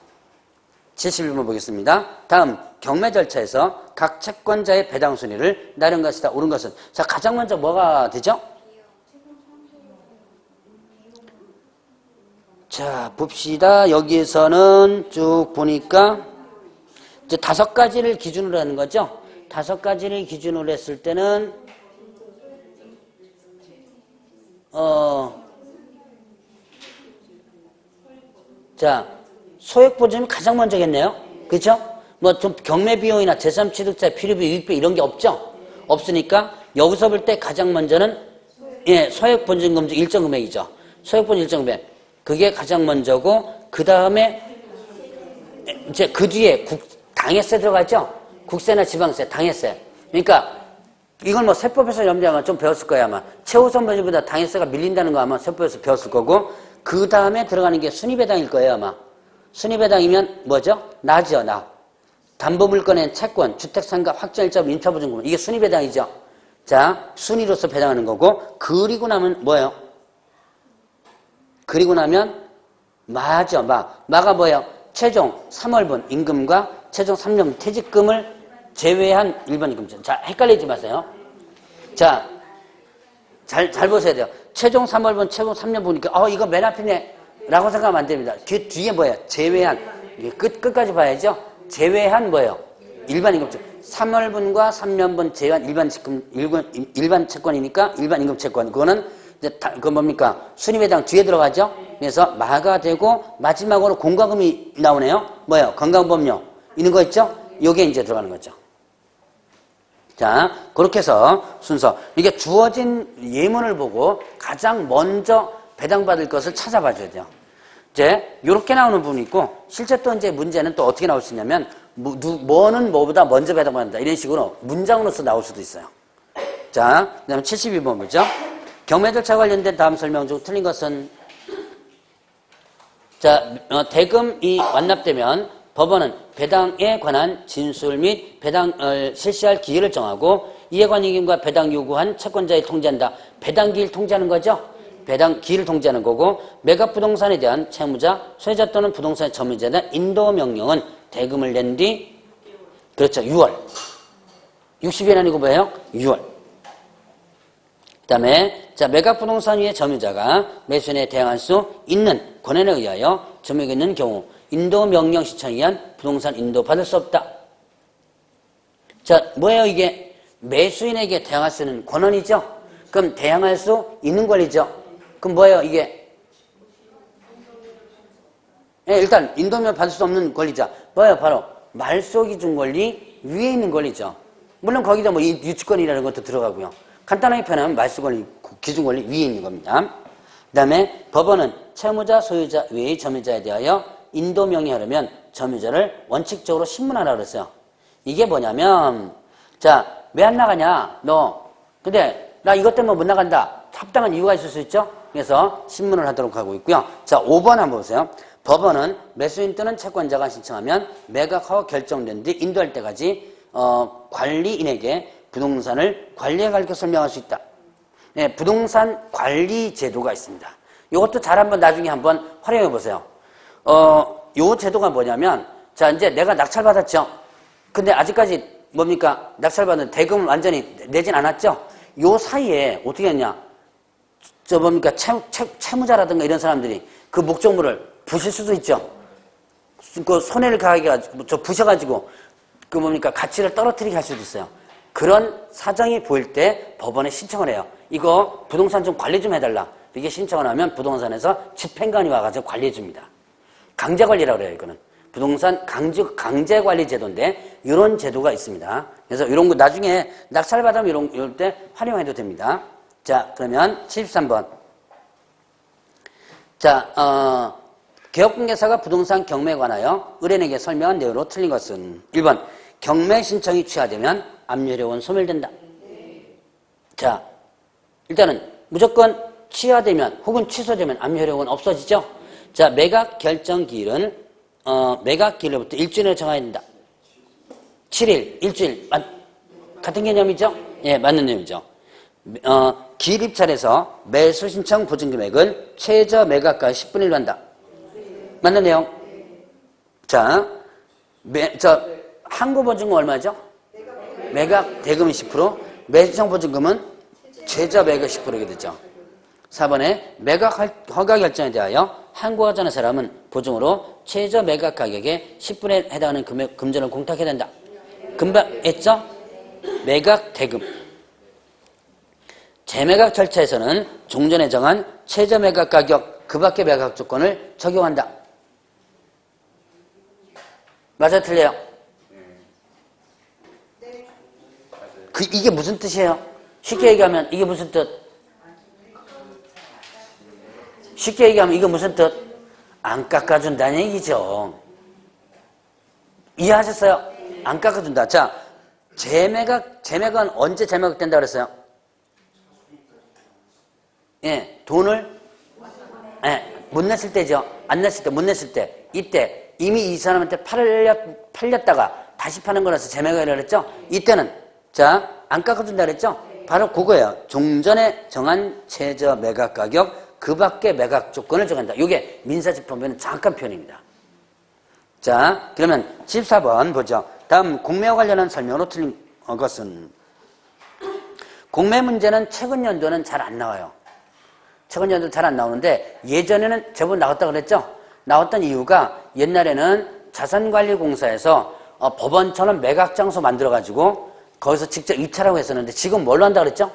71번 보겠습니다. 다음 경매 절차에서 각 채권자의 배당 순위를 나른 것이다. 옳은 것은 자 가장 먼저 뭐가 되죠? 자 봅시다. 여기에서는 쭉 보니까 이제 다섯 가지를 기준으로 하는 거죠. 다섯 가지를 기준으로 했을 때는 어, 자, 소액 보증이 가장 먼저겠네요. 그죠? 뭐 좀 경매 비용이나 재산 취득자 필요비 유익비 이런 게 없죠? 없으니까 여기서 볼 때 가장 먼저는 예, 소액 보증 금지 일정 금액이죠. 소액 보증 일정 금액. 그게 가장 먼저고 그 다음에 이제 그 뒤에 국, 당해세 들어가죠? 국세나 지방세, 당해세. 그러니까 이건 뭐 세법에서 염려하면 좀 배웠을 거야 아마. 최우선 번지보다 당해세가 밀린다는 거 아마 세법에서 배웠을 거고 그 다음에 들어가는 게 순위배당일 거예요 아마. 순위배당이면 뭐죠? 나죠 나. 담보물건의 채권, 주택상가 확정일자 인터보증금 이게 순위배당이죠. 자 순위로서 배당하는 거고 그리고 나면 뭐예요? 그리고 나면 마죠 마. 마가 뭐예요? 최종 3월분 임금과 최종 3년 퇴직금을 제외한 일반 임금제. 자, 헷갈리지 마세요. 자, 잘, 잘 보셔야 돼요. 최종 3월분, 최종 3년 보니까, 어, 이거 맨 앞이네. 라고 생각하면 안 됩니다. 뒤, 뒤에 뭐예요? 제외한. 끝, 끝까지 봐야죠. 제외한 뭐예요? 일반 임금제. 3월분과 3년분 제외한 일반 채권, 일반, 일반 채권이니까 일반 임금 채권. 그거는 이제 다, 그 뭡니까? 순위배당 뒤에 들어가죠? 그래서 마가 되고 마지막으로 공과금이 나오네요. 뭐예요? 건강보험료. 있는 거 있죠? 요게 이제 들어가는 거죠. 자, 그렇게 해서 순서. 이게 주어진 예문을 보고 가장 먼저 배당받을 것을 찾아봐 줘야 돼요. 이제 이렇게 나오는 부분이 있고 실제 또 이제 문제는 또 어떻게 나올 수 있냐면 뭐, 누, 뭐는 뭐보다 먼저 배당받는다 이런 식으로 문장으로서 나올 수도 있어요. 자, 그 다음에 72번 보죠. 경매 절차 관련된 다음 설명 중 틀린 것은 자, 어, 대금이 완납되면 법원은 배당에 관한 진술 및 배당을 실시할 기일을 정하고 이해 관계 기금과 배당 요구한 채권자에 통지한다. 배당 기일 통지하는 거죠? 배당 기일을 통지하는 거고 매각 부동산에 대한 채무자, 소유자 또는 부동산의 점유자에 대한 인도 명령은 대금을 낸 뒤 그렇죠. 6월. 60일 아니고 뭐예요? 6월. 그 다음에 자 매각 부동산 위의 점유자가 매수인에 대항할 수 있는 권한에 의하여 점유가 있는 경우 인도 명령 시청에 의한 부동산 인도 받을 수 없다. 자 뭐예요 이게 매수인에게 대항할 수 있는 권한이죠. 그럼 대항할 수 있는 권리죠. 그럼 뭐예요 이게 네, 일단 인도면 받을 수 없는 권리자 뭐예요 바로 말소기 준 권리 위에 있는 권리죠. 물론 거기다 뭐 유치권이라는 것도 들어가고요. 간단하게 표현하면 말소권리, 기준권리 위에 있는 겁니다. 그 다음에 법원은 채무자, 소유자 외의 점유자에 대하여 인도 명의하려면 점유자를 원칙적으로 신문하라 그랬어요. 이게 뭐냐면 자, 왜 안 나가냐? 너 근데 나 이것 때문에 못 나간다. 합당한 이유가 있을 수 있죠? 그래서 신문을 하도록 하고 있고요. 자, 5번 한번 보세요. 법원은 매수인 또는 채권자가 신청하면 매각하고 결정된 뒤 인도할 때까지 어, 관리인에게 부동산을 관리해 가르쳐 설명할 수 있다. 네, 부동산 관리 제도가 있습니다. 이것도 잘 한번 나중에 한번 활용해 보세요. 어, 요 제도가 뭐냐면 자, 이제 내가 낙찰받았죠. 근데 아직까지 뭡니까? 낙찰받은 대금을 완전히 내진 않았죠? 요 사이에 어떻게 했냐? 저 뭡니까? 채, 채, 채무자라든가 이런 사람들이 그 목적물을 부실 수도 있죠. 그 손해를 가하게 가지고, 저 부셔가지고 그 뭡니까? 가치를 떨어뜨리게 할 수도 있어요. 그런 사정이 보일 때 법원에 신청을 해요. 이거 부동산 좀 관리 좀 해달라. 이게 신청을 하면 부동산에서 집행관이 와가지고 관리해줍니다. 강제 관리라고 그래요, 이거는. 부동산 강제, 강제 관리 제도인데, 이런 제도가 있습니다. 그래서 이런 거 나중에 낙찰받으면 이런, 이럴 때 활용해도 됩니다. 자, 그러면 73번. 자, 어, 개업공개사가 부동산 경매에 관하여 의뢰인에게 설명한 내용으로 틀린 것은 1번 경매 신청이 취하되면 압류료원 소멸된다. 자, 일단은 무조건 취하되면 혹은 취소되면 압류료원 없어지죠. 자, 매각 결정 기일은 어, 매각 기일로부터 일주일을 정해야 된다. 7일, 일주일 맞, 같은 개념이죠? 예, 맞는 내용이죠. 어, 기일 입찰에서 매수 신청 보증 금액을 최저 매각가 10분의 1로 한다. 맞는 내용? 자, 매, 저, 항고 보증금 얼마죠? 매각 대금이 10%, 매수청 보증금은 최저 매각 10%게 되죠. 4번에 매각 허가 결정에 대하여 항고하지 않은 사람은 보증으로 최저 매각 가격의 10분에 해당하는 금액, 금전을 공탁해야 된다. 금방 했죠? 매각 대금. 재매각 절차에서는 종전에 정한 최저 매각 가격 그 밖의 매각 조건을 적용한다. 맞아 틀려요? 그 이게 무슨 뜻이에요? 쉽게 얘기하면 이게 무슨 뜻? 쉽게 얘기하면 이거 무슨 뜻? 안 깎아준다는 얘기죠. 이해하셨어요? 안 깎아준다. 자, 재매각, 재매각은 언제 재매각 된다 그랬어요? 예, 돈을, 예, 못 냈을 때죠. 안 냈을 때, 못 냈을 때. 이때 이미 이 사람한테 팔렸, 팔렸다가 다시 파는 거라서 재매각이라고 그랬죠? 이때는, 자, 안 깎아준다 그랬죠? 바로 그거예요. 종전에 정한 최저 매각 가격, 그 밖의 매각 조건을 정한다. 이게 민사집행법에는 정확한 표현입니다. 자, 그러면 14번 보죠. 다음 공매와 관련한 설명으로 틀린 것은 공매 문제는 최근 연도는 잘 안 나와요. 최근 연도 잘 안 나오는데 예전에는 제법 나왔다 그랬죠? 나왔던 이유가 옛날에는 자산관리공사에서 어, 법원처럼 매각 장소 만들어가지고 거기서 직접 입찰하고 했었는데 지금 뭘로 한다 그랬죠?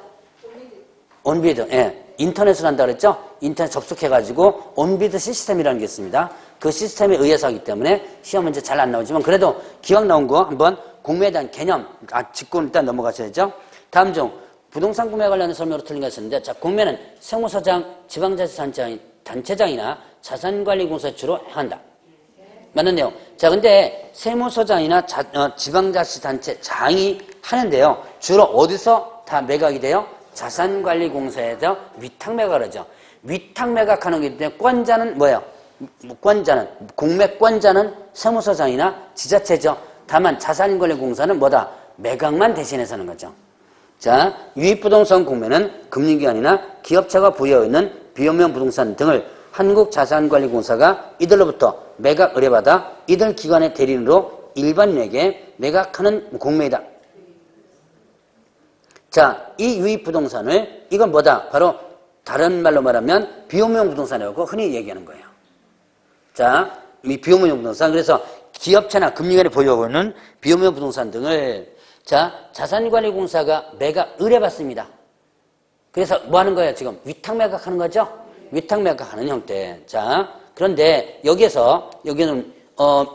온비드. 예. 인터넷으로 한다 그랬죠? 인터넷 접속해가지고 온비드 시스템이라는 게 있습니다. 그 시스템에 의해서 하기 때문에 시험 문제 잘 안 나오지만 그래도 기왕 나온 거 한번 공매에 대한 개념, 아, 짚고 일단 넘어가셔야죠. 다음 중 부동산 구매 관련된 설명으로 틀린 것이 있는데 자, 공매는 세무서장, 지방자치단체장이나 자산관리공사 주로 한다. 맞는 내용. 자, 근데 세무서장이나 자, 어, 지방자치단체 장이 하는데요. 주로 어디서 다 매각이 돼요? 자산관리공사에서 위탁매각을 하죠. 위탁매각하는 게 때문에 권자는 뭐예요? 권자는 공매권자는 세무서장이나 지자체죠. 다만 자산관리공사는 뭐다? 매각만 대신해서 하는 거죠. 자, 유입부동산 공매는 금융기관이나 기업체가 부여해 있는 비용면 부동산 등을 한국자산관리공사가 이들로부터 매각 의뢰받아 이들 기관의 대리인으로 일반인에게 매각하는 공매이다. 자, 이 유입 부동산을 이건 뭐다? 바로 다른 말로 말하면 비용용 부동산이라고 흔히 얘기하는 거예요. 자, 이 비용용 부동산 그래서 기업체나 금융원에 보유하고 있는 비용용 부동산 등을 자 자산관리공사가 매각 의뢰받습니다. 그래서 뭐 하는 거예요? 지금 위탁 매각하는 거죠? 위탁 매각 하는 형태. 자 그런데 여기에서 여기는 어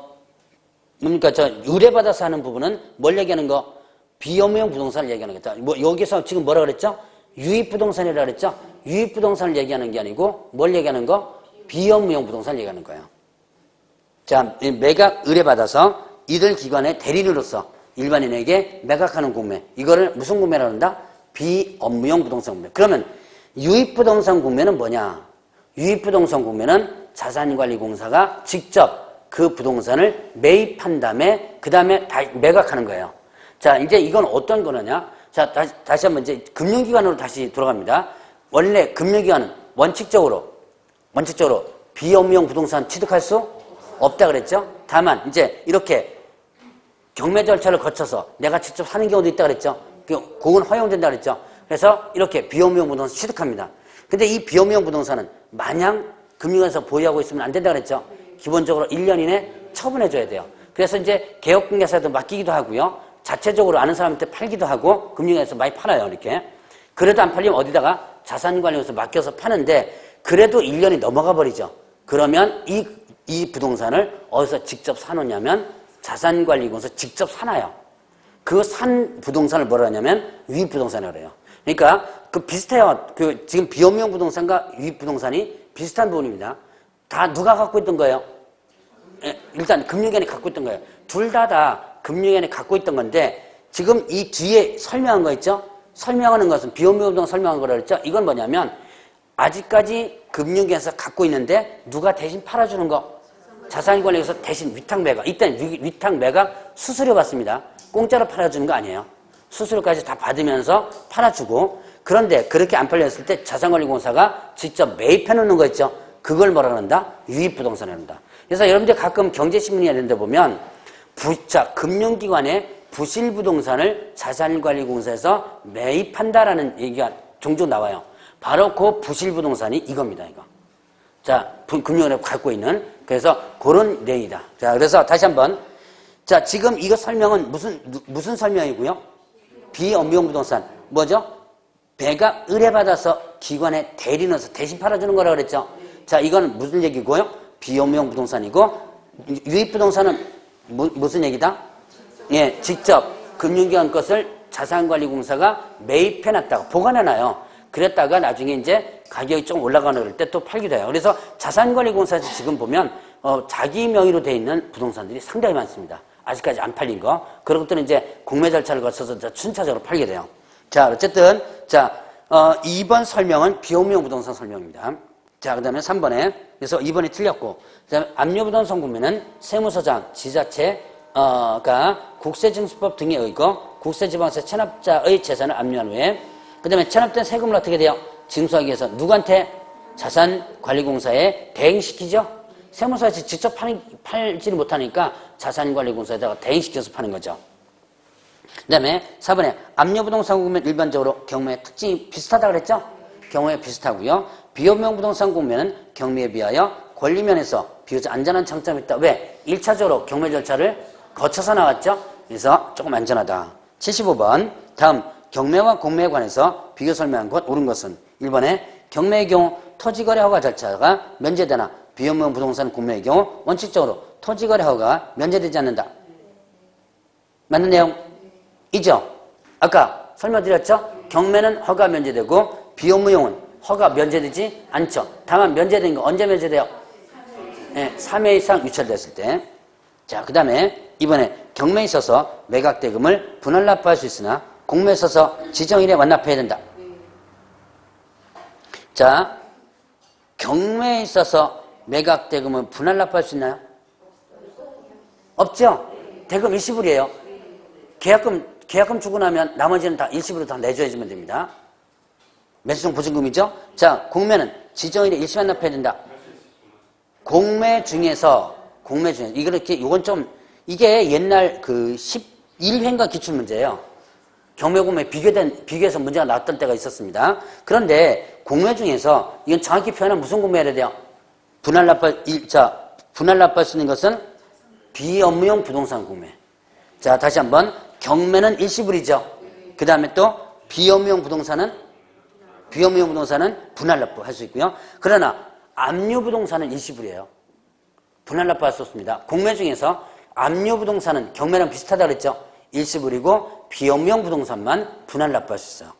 뭡니까 저 의뢰받아서 하는 부분은 뭘 얘기하는 거? 비업무용 부동산을 얘기하는 거죠. 뭐 여기서 지금 뭐라 그랬죠? 유입부동산이라 그랬죠? 유입부동산을 얘기하는 게 아니고 뭘 얘기하는 거? 비업무용 부동산을 얘기하는 거예요. 자, 매각 의뢰받아서 이들 기관의 대리인으로서 일반인에게 매각하는 공매. 이거를 무슨 공매라고 한다? 비업무용 부동산 국면. 그러면 유입부동산 국면은 뭐냐? 유입부동산 국면은 자산관리공사가 직접 그 부동산을 매입한 다음에 그 다음에 다 매각하는 거예요. 자 이제 이건 어떤 거느냐? 자 다시, 다시 한번 이제 금융기관으로 다시 돌아갑니다. 원래 금융기관은 원칙적으로 원칙적으로 비업무용 부동산 취득할 수 없다 그랬죠. 다만 이제 이렇게 경매 절차를 거쳐서 내가 직접 사는 경우도 있다 그랬죠. 그- 그건 허용된다 그랬죠. 그래서 이렇게 비업무용 부동산 취득합니다. 근데 이 비업무용 부동산은 마냥 금융에서 보유하고 있으면 안 된다 그랬죠. 기본적으로 1년 이내 처분해 줘야 돼요. 그래서 이제 개업공개사도 맡기기도 하고요. 자체적으로 아는 사람한테 팔기도 하고 금융에서 많이 팔아요. 이렇게. 그래도 안 팔리면 어디다가 자산관리에서 맡겨서 파는데 그래도 1년이 넘어가 버리죠. 그러면 이, 이 부동산을 어디서 직접 사놓냐면 자산관리공사 직접 사놔요. 그 산 부동산을 뭐라 하냐면 유입부동산이라고 해요. 그러니까 그 비슷해요. 그 지금 비업용 부동산과 유입 부동산이 비슷한 부분입니다. 다 누가 갖고 있던 거예요? 예, 일단 금융기관이 갖고 있던 거예요. 둘다다 금융기관이 갖고 있던 건데 지금 이 뒤에 설명한 거 있죠? 설명하는 것은 비업용 부동산 설명한 거라 그랬죠? 이건 뭐냐면 아직까지 금융기관에서 갖고 있는데 누가 대신 팔아주는 거 자산관리에서 대신 위탁 매각 이때는 위- 위탁 매각 수수료 받습니다. 공짜로 팔아주는 거 아니에요. 수수료까지 다 받으면서 팔아주고 그런데 그렇게 안 팔렸을 때 자산관리공사가 직접 매입해 놓는 거 있죠. 그걸 뭐라 그런다? 유입부동산이라 한다. 그래서 여러분들 가끔 경제신문이나 이런 데 보면 부자 금융기관의 부실부동산을 자산관리공사에서 매입한다라는 얘기가 종종 나와요. 바로 그 부실부동산이 이겁니다. 이거. 자, 부- 금융원에 갖고 있는 그래서 그런 내용이다. 자, 그래서 다시 한번 자, 지금 이거 설명은 무슨 누- 무슨 설명이고요? 비업무용 부동산 뭐죠? 배가 의뢰받아서 기관에 대리 넣어서 대신 팔아주는 거라 그랬죠. 자, 이건 무슨 얘기고요? 비업무용 부동산이고 유- 유입 부동산은 무, 무슨 얘기다? 예, 직접 금융기관 것을 자산관리공사가 매입해놨다가 보관해놔요. 그랬다가 나중에 이제 가격이 좀 올라가는 그럴 때 또 팔기도 해요. 그래서 자산관리공사에서 지금 보면 어, 자기 명의로 돼 있는 부동산들이 상당히 많습니다. 아직까지 안 팔린 거. 그런 것들은 이제 공매 절차를 거쳐서 순차적으로 팔게 돼요. 자, 어쨌든 자 어, 2번 설명은 비용용 부동산 설명입니다. 자, 그 다음에 3번에, 그래서 2번이 틀렸고, 그 다음에 압류부동산 구매는 세무서장, 지자체, 어, 가 국세징수법 등에 의거 국세지방세 체납자의 재산을 압류한 후에, 그 다음에 체납된 세금을 어떻게 돼요? 징수하기 위해서 누구한테? 자산관리공사에 대행시키죠? 세무서에서 직접 파는, 팔지를 못하니까 자산관리공사에다가 대행시켜서 파는 거죠. 그 다음에 4번에 압류부동산 구매는 일반적으로 경매의 특징이 비슷하다 그랬죠? 경우에 비슷하고요. 비업용 부동산 구매는 경매에 비하여 권리면에서 비교적 안전한 장점이 있다. 왜? 1차적으로 경매 절차를 거쳐서 나왔죠? 그래서 조금 안전하다. 75번 다음 경매와 공매에 관해서 비교 설명한 것 옳은 것은 1번에 경매의 경우 토지거래 허가 절차가 면제되나 비업용 부동산 구매의 경우 원칙적으로 토지거래 허가가 면제되지 않는다. 맞는 내용? 이죠? 아까 설명드렸죠? 경매는 허가 면제되고 비용무용은 허가 면제되지 않죠. 다만 면제된 거 언제 면제돼요? 네, 3회 이상 유찰됐을 때. 자, 그 다음에 이번에 경매에 있어서 매각 대금을 분할 납부할 수 있으나 공매에 있어서 지정일에 완납해야 된다. 자, 경매에 있어서 매각 대금을 분할 납부할 수 있나요? 없죠? 대금 일시불이에요. 계약금, 계약금 주고 나면 나머지는 다 일시불로 다 내줘야지면 됩니다. 매수성 보증금이죠? 자, 공매는 지정일에 일시 완납해야 된다. 공매 중에서, 공매 중에서, 이렇게, 요건 좀, 이게 옛날 그 11회인가 기출문제예요. 경매공매 비교된, 비교해서 문제가 나왔던 때가 있었습니다. 그런데 공매 중에서, 이건 정확히 표현하면 무슨 공매를 해야 돼요? 분할 납부, 일, 자, 분할 납부할 수 있는 것은 비업무용 부동산 공매. 자, 다시 한번. 경매는 일시불이죠. 그 다음에 또 비업무용 부동산은 비업무용 부동산은 분할 납부할 수 있고요. 그러나 압류 부동산은 일시불이에요. 분할 납부할 수 없습니다. 공매 중에서 압류 부동산은 경매랑 비슷하다 그랬죠. 일시불이고 비업무용 부동산만 분할 납부할 수 있어요.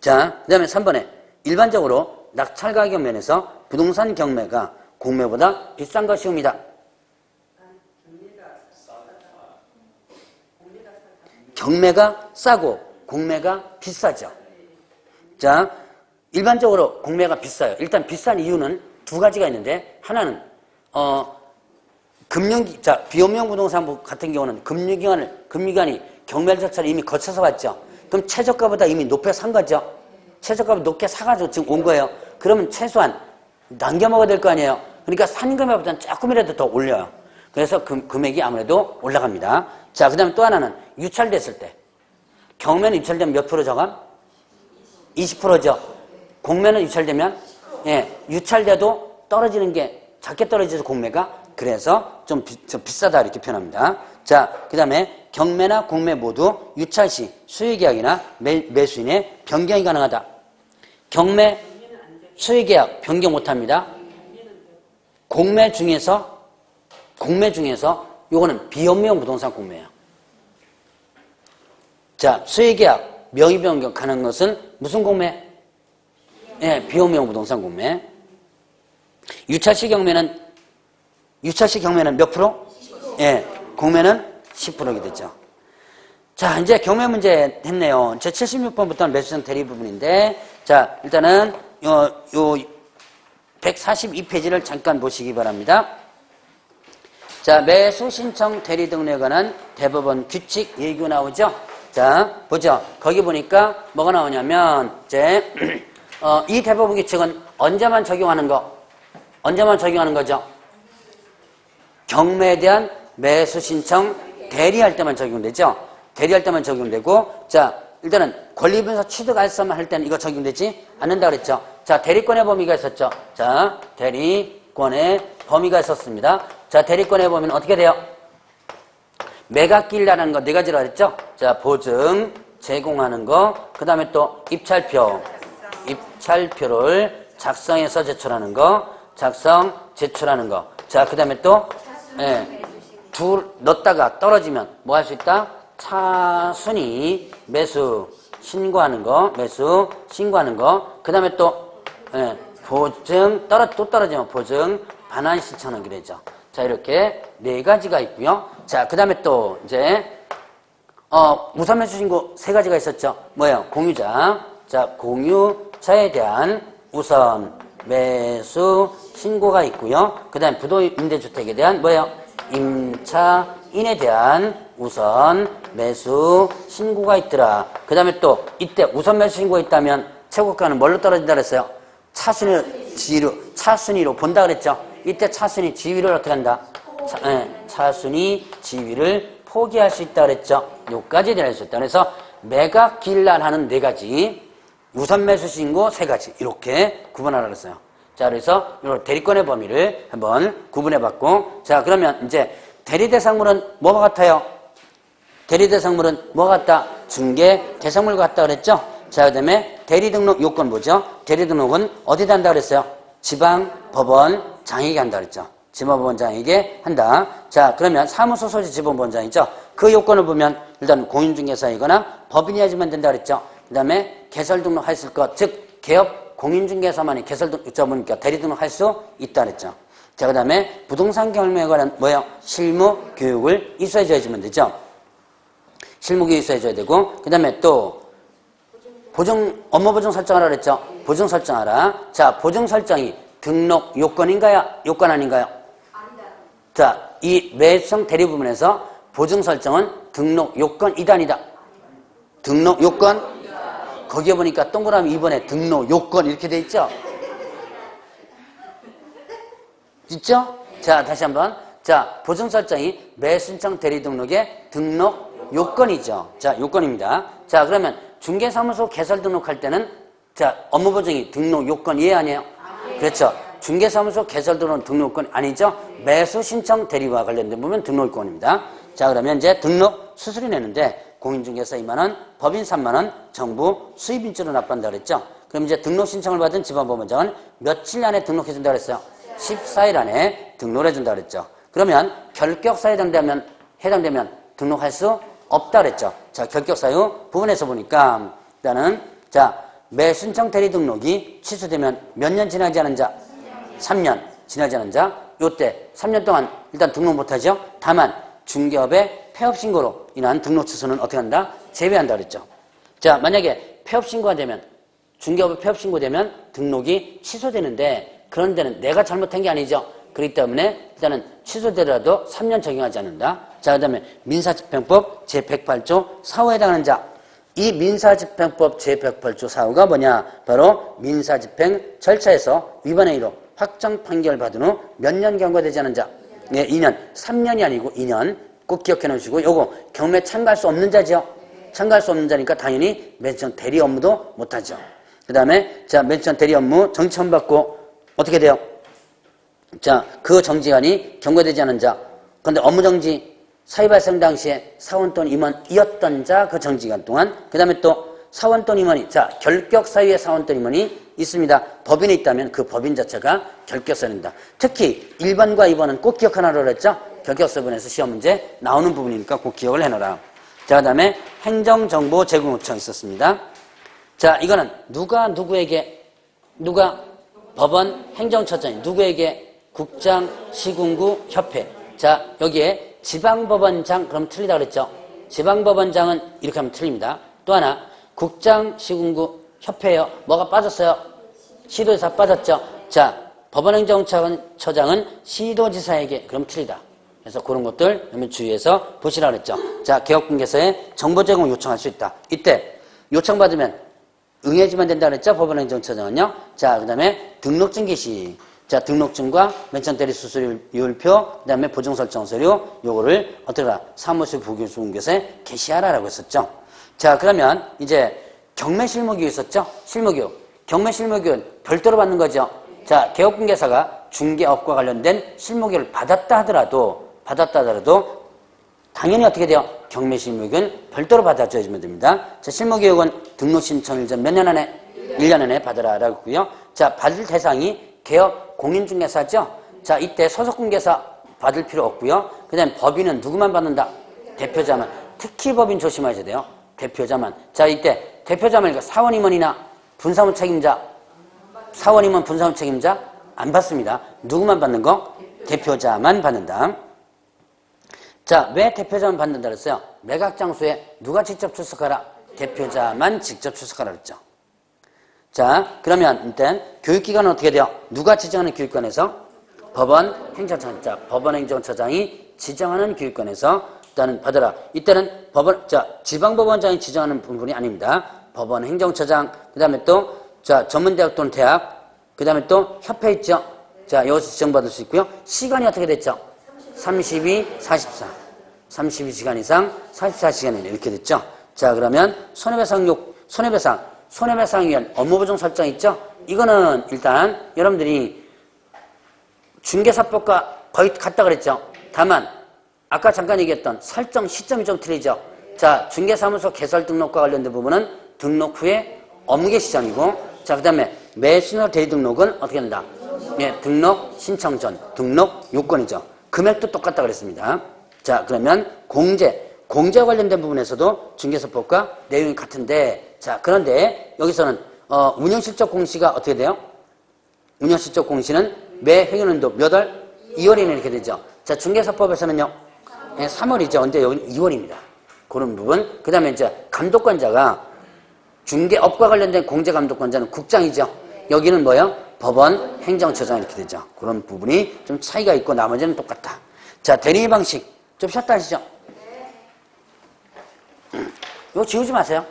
자, 그 다음에 3번에 일반적으로 낙찰 가격 면에서 부동산 경매가 공매보다 비싼 것이옵니다. 경매가 싸고 공매가 비싸죠. 자, 일반적으로 공매가 비싸요. 일단 비싼 이유는 두 가지가 있는데 하나는 어 금융기 자 비업용 부동산 같은 경우는 금융기관을 금융기관이 경매 절차를 이미 거쳐서 왔죠. 그럼 최저가보다 이미 높여 산 거죠. 최저가보다 높게 사가지고 지금 온 거예요. 그러면 최소한 남겨 먹어야 될 거 아니에요. 그러니까 산 금액보다는 조금이라도 더 올려요. 그래서 금, 금액이 아무래도 올라갑니다. 자, 그 다음에 또 하나는 유찰됐을 때. 경매는 유찰되면 몇 프로 저감? 20%죠. 공매는 유찰되면, 예, 유찰돼도 떨어지는 게 작게 떨어져서 공매가 그래서 좀, 비, 좀 비싸다 이렇게 표현합니다. 자, 그 다음에 경매나 공매 모두 유찰 시 수의계약이나 매, 매수인의 변경이 가능하다. 경매, 수의계약 변경 못합니다. 공매 중에서 공매 중에서 요거는 비업무용 부동산 공매예요. 자, 수의계약 명의 변경 가는 것은 무슨 공매? 예, 비업무용 부동산 공매. 유찰시 경매는 유찰시 경매는 몇 프로? 예, 공매는 10%게 되죠. 자, 이제 경매 문제 했네요. 제 76번부터는 매수전 대리 부분인데, 자, 일단은 요, 요 142페이지를 잠깐 보시기 바랍니다. 자, 매수 신청 대리 등록에 관한 대법원 규칙 예규 나오죠? 자, 보죠. 거기 보니까 뭐가 나오냐면, 이제, 어, 이 대법원 규칙은 언제만 적용하는 거? 언제만 적용하는 거죠? 경매에 대한 매수 신청 대리할 때만 적용되죠? 대리할 때만 적용되고, 자, 일단은 권리분석 취득 알선만 할 때는 이거 적용되지 않는다 그랬죠? 자, 대리권의 범위가 있었죠? 자, 대리권의 범위가 있었습니다. 자, 대리권의 범위는 어떻게 돼요? 매각기일이라는 거 네 가지로 했죠? 자, 보증, 제공하는 거, 그 다음에 또 입찰표, 입찰표를 작성해서 제출하는 거, 작성, 제출하는 거. 자, 그 다음에 또, 예, 둘, 넣었다가 떨어지면 뭐 할 수 있다? 차순위, 매수, 신고하는 거, 매수, 신고하는 거. 그 다음에 또, 예, 보증, 떨어, 또 떨어지면 보증, 반환 신청하는 게 되죠. 자, 이렇게 네 가지가 있고요. 자, 그 다음에 또, 이제, 어, 우선 매수 신고 세 가지가 있었죠. 뭐예요? 공유자. 자, 공유자에 대한 우선 매수 신고가 있고요. 그 다음에 부도 임대주택에 대한 뭐예요? 임차인에 대한 우선 매수 신고가 있더라. 그 다음에 또 이때 우선 매수 신고가 있다면 최고가는 뭘로 떨어진다 그랬어요? 차순위 지위로, 차순위로 본다 그랬죠? 이때 차순위 지위를 어떻게 한다? 차, 예, 차순위 지위를 포기할 수 있다 그랬죠? 요까지 될수 있다. 그래서 매각 길날 하는 네 가지, 우선 매수 신고 세 가지 이렇게 구분하라 그랬어요. 자, 그래서 이 대리권의 범위를 한번 구분해 봤고, 자, 그러면 이제 대리 대상물은 뭐가 같아요? 대리 대상물은 뭐 같다? 중개 대상물 같다 그랬죠? 자, 그 다음에 대리 등록 요건 뭐죠? 대리 등록은 어디다 한다 그랬어요? 지방 법원 장에게 한다 그랬죠? 지방법원 장에게 한다. 자, 그러면 사무소 소지 지방법원 장이죠? 그 요건을 보면 일단 공인중개사이거나 법인이 해주면 된다 그랬죠? 그 다음에 개설 등록했을 것, 즉 개업 공인중개사만이 개설 등록점은 그러니까 대리 등록할 수 있다 그랬죠. 자, 그 다음에 부동산 경매에 관한 뭐예요? 실무 교육을 이수해줘야지면 되죠. 실무 교육 이수해줘야 되고, 그 다음에 또 보증 업무 보증 설정하라 그랬죠. 보증 설정하라. 자, 보증 설정이 등록 요건인가요? 요건 아닌가요? 자, 이 매수성 대리 부분에서 보증 설정은 등록 요건 이단이다. 등록 요건 거기에 보니까 동그라미 2번에 등록 요건 이렇게 돼 있죠? 있죠? 자, 다시 한번. 자, 보증 설정이 매수신청 대리 등록의 등록 요건이죠. 자, 요건입니다. 자, 그러면 중개사무소 개설 등록할 때는 자, 업무 보증이 등록 요건 이해 아니에요? 그렇죠. 중개사무소 개설 등록 등록권 아니죠? 매수 신청 대리와 관련된 부분 등록권입니다. 자, 그러면 이제 등록 수수료 내는데 공인중개사 2만원, 법인 3만원, 정부 수입인주로 납부한다 그랬죠? 그럼 이제 등록 신청을 받은 지방법원장은 며칠 안에 등록해준다 그랬어요? 14일 안에 등록을 해준다 그랬죠? 그러면 결격사유 해당되면, 해당되면 등록할 수 없다 그랬죠? 자, 결격사유 부분에서 보니까 일단은 자, 매순청 대리 등록이 취소되면 몇 년 지나지 않은 자? 3년 지나지 않은 자? 요때 3년 동안 일단 등록 못하죠? 다만 중개업의 폐업 신고로 인한 등록 취소는 어떻게 한다? 제외한다 그랬죠. 자, 만약에 폐업 신고가 되면 중개업이 폐업 신고되면 등록이 취소되는데 그런 데는 내가 잘못한 게 아니죠. 그렇기 때문에 일단은 취소되더라도 3년 적용하지 않는다. 자, 그 다음에 민사집행법 제108조 4호에 해당하는 자. 이 민사집행법 제108조 4호가 뭐냐? 바로 민사집행 절차에서 위반의 의로 확정 판결 받은 후 몇 년 경과되지 않은 자. 네, 2년. 3년이 아니고 2년. 꼭 기억해 놓으시고 요거 경매 참가할 수 없는 자죠. 참가할 수 없는 자니까 당연히 맨션 대리 업무도 못하죠. 그 다음에 자 맨션 대리 업무 정치험 받고 어떻게 돼요? 자, 그 정지관이 경과되지 않은 자. 근데 업무 정지 사유 발생 당시에 사원 또는 임원이었던 자 그 정지기간 동안 그 다음에 또 사원 또는 임원이 자 결격 사유의 사원 또는 임원이 있습니다. 법인에 있다면 그 법인 자체가 결격서입니다. 특히 1번과 2번은 꼭 기억하라고 그랬죠? 결격서분에서 시험 문제 나오는 부분이니까 꼭 기억을 해놓으라. 자, 그 다음에 행정정보 제공 요청 있었습니다. 자, 이거는 누가 누구에게 누가 법원 행정처장이 누구에게 국장 시군구 협회. 자 여기에 지방법원장 그럼 틀리다 그랬죠? 지방법원장은 이렇게 하면 틀립니다. 또 하나 국장 시군구 협회요. 뭐가 빠졌어요? 시도지사 빠졌죠? 자 법원행정처장은 시도지사에게 그럼 틀리다 그래서 그런 것들 여러분 주의해서 보시라 그랬죠 자 개업공개서에 정보 제공 요청할 수 있다 이때 요청받으면 응해지만 된다 그랬죠? 법원행정처장은요. 자, 그 다음에 등록증 개시. 자, 등록증과 맨천대리 수수료율표, 그 다음에 보증설정 서류, 요거를 어떻게 하 사무실 부교수공개서에 게시하라라고 했었죠. 자, 그러면 이제 경매 실무교육 있었죠? 실무교육. 경매 실무교육은 별도로 받는 거죠. 자, 개업공개사가 중개업과 관련된 실무교육을 받았다 하더라도, 받았다 하더라도 당연히 어떻게 돼요? 경매 실무교육은 별도로 받아줘야지면 됩니다. 자, 실무교육은 등록 신청일 전몇년 안에? 1년 안에 받으라라고 했고요. 자, 받을 대상이 개업 공인중개사죠? 자, 이때 소속공개사 받을 필요 없고요. 그 다음에 법인은 누구만 받는다? 대표자만. 특히 법인 조심하셔야 돼요. 대표자만. 자, 이때 대표자만 사원임원이나 분사무 책임자, 사원임원 분사무 책임자 안 받습니다. 누구만 받는 거? 대표자만 받는다. 자, 왜 대표자만 받는다 그랬어요? 매각 장소에 누가 직접 출석하라? 대표자만 직접 출석하라 그랬죠. 자, 그러면 일단 교육기관은 어떻게 돼요? 누가 지정하는 교육관에서? 법원 행정처장. 자, 법원 행정처장이 지정하는 교육관에서 일단은 받아라. 이때는 법원, 자, 지방법원장이 지정하는 부분이 아닙니다. 법원 행정처장, 그 다음에 또, 자, 전문대학 또는 대학, 그 다음에 또 협회 있죠? 자, 여기서 지정받을 수 있고요. 시간이 어떻게 됐죠? 32, 44. 32시간 이상 44시간이네. 이렇게 됐죠? 자, 그러면 손해배상 요, 손해배상, 손해배상위원 업무보정 설정 있죠? 이거는 일단 여러분들이 중개사법과 거의 같다 그랬죠? 다만, 아까 잠깐 얘기했던 설정 시점이 좀 틀리죠? 자, 중개사무소 개설 등록과 관련된 부분은 등록 후에 업무개 시점이고, 자, 그 다음에 매신호 대등록은 어떻게 된다? 예, 등록 신청 전, 등록 요건이죠. 금액도 똑같다 그랬습니다. 자, 그러면 공제, 공제 관련된 부분에서도 중개사법과 내용이 같은데, 자, 그런데 여기서는 어, 운영실적 공시가 어떻게 돼요? 운영실적 공시는 매 회계연도 몇 월? 2월이네 이렇게 되죠. 자, 중개사법에서는요, 예, 3월이죠. 근데 여기 2월입니다. 그런 부분. 그 다음에 이제 감독관자가 중개업과 관련된 공제감독관자는 국장이죠. 여기는 뭐요? 법원, 행정처장 이렇게 되죠. 그런 부분이 좀 차이가 있고 나머지는 똑같다. 자, 대리 방식. 좀 쉬었다 하시죠. 이거 지우지 마세요.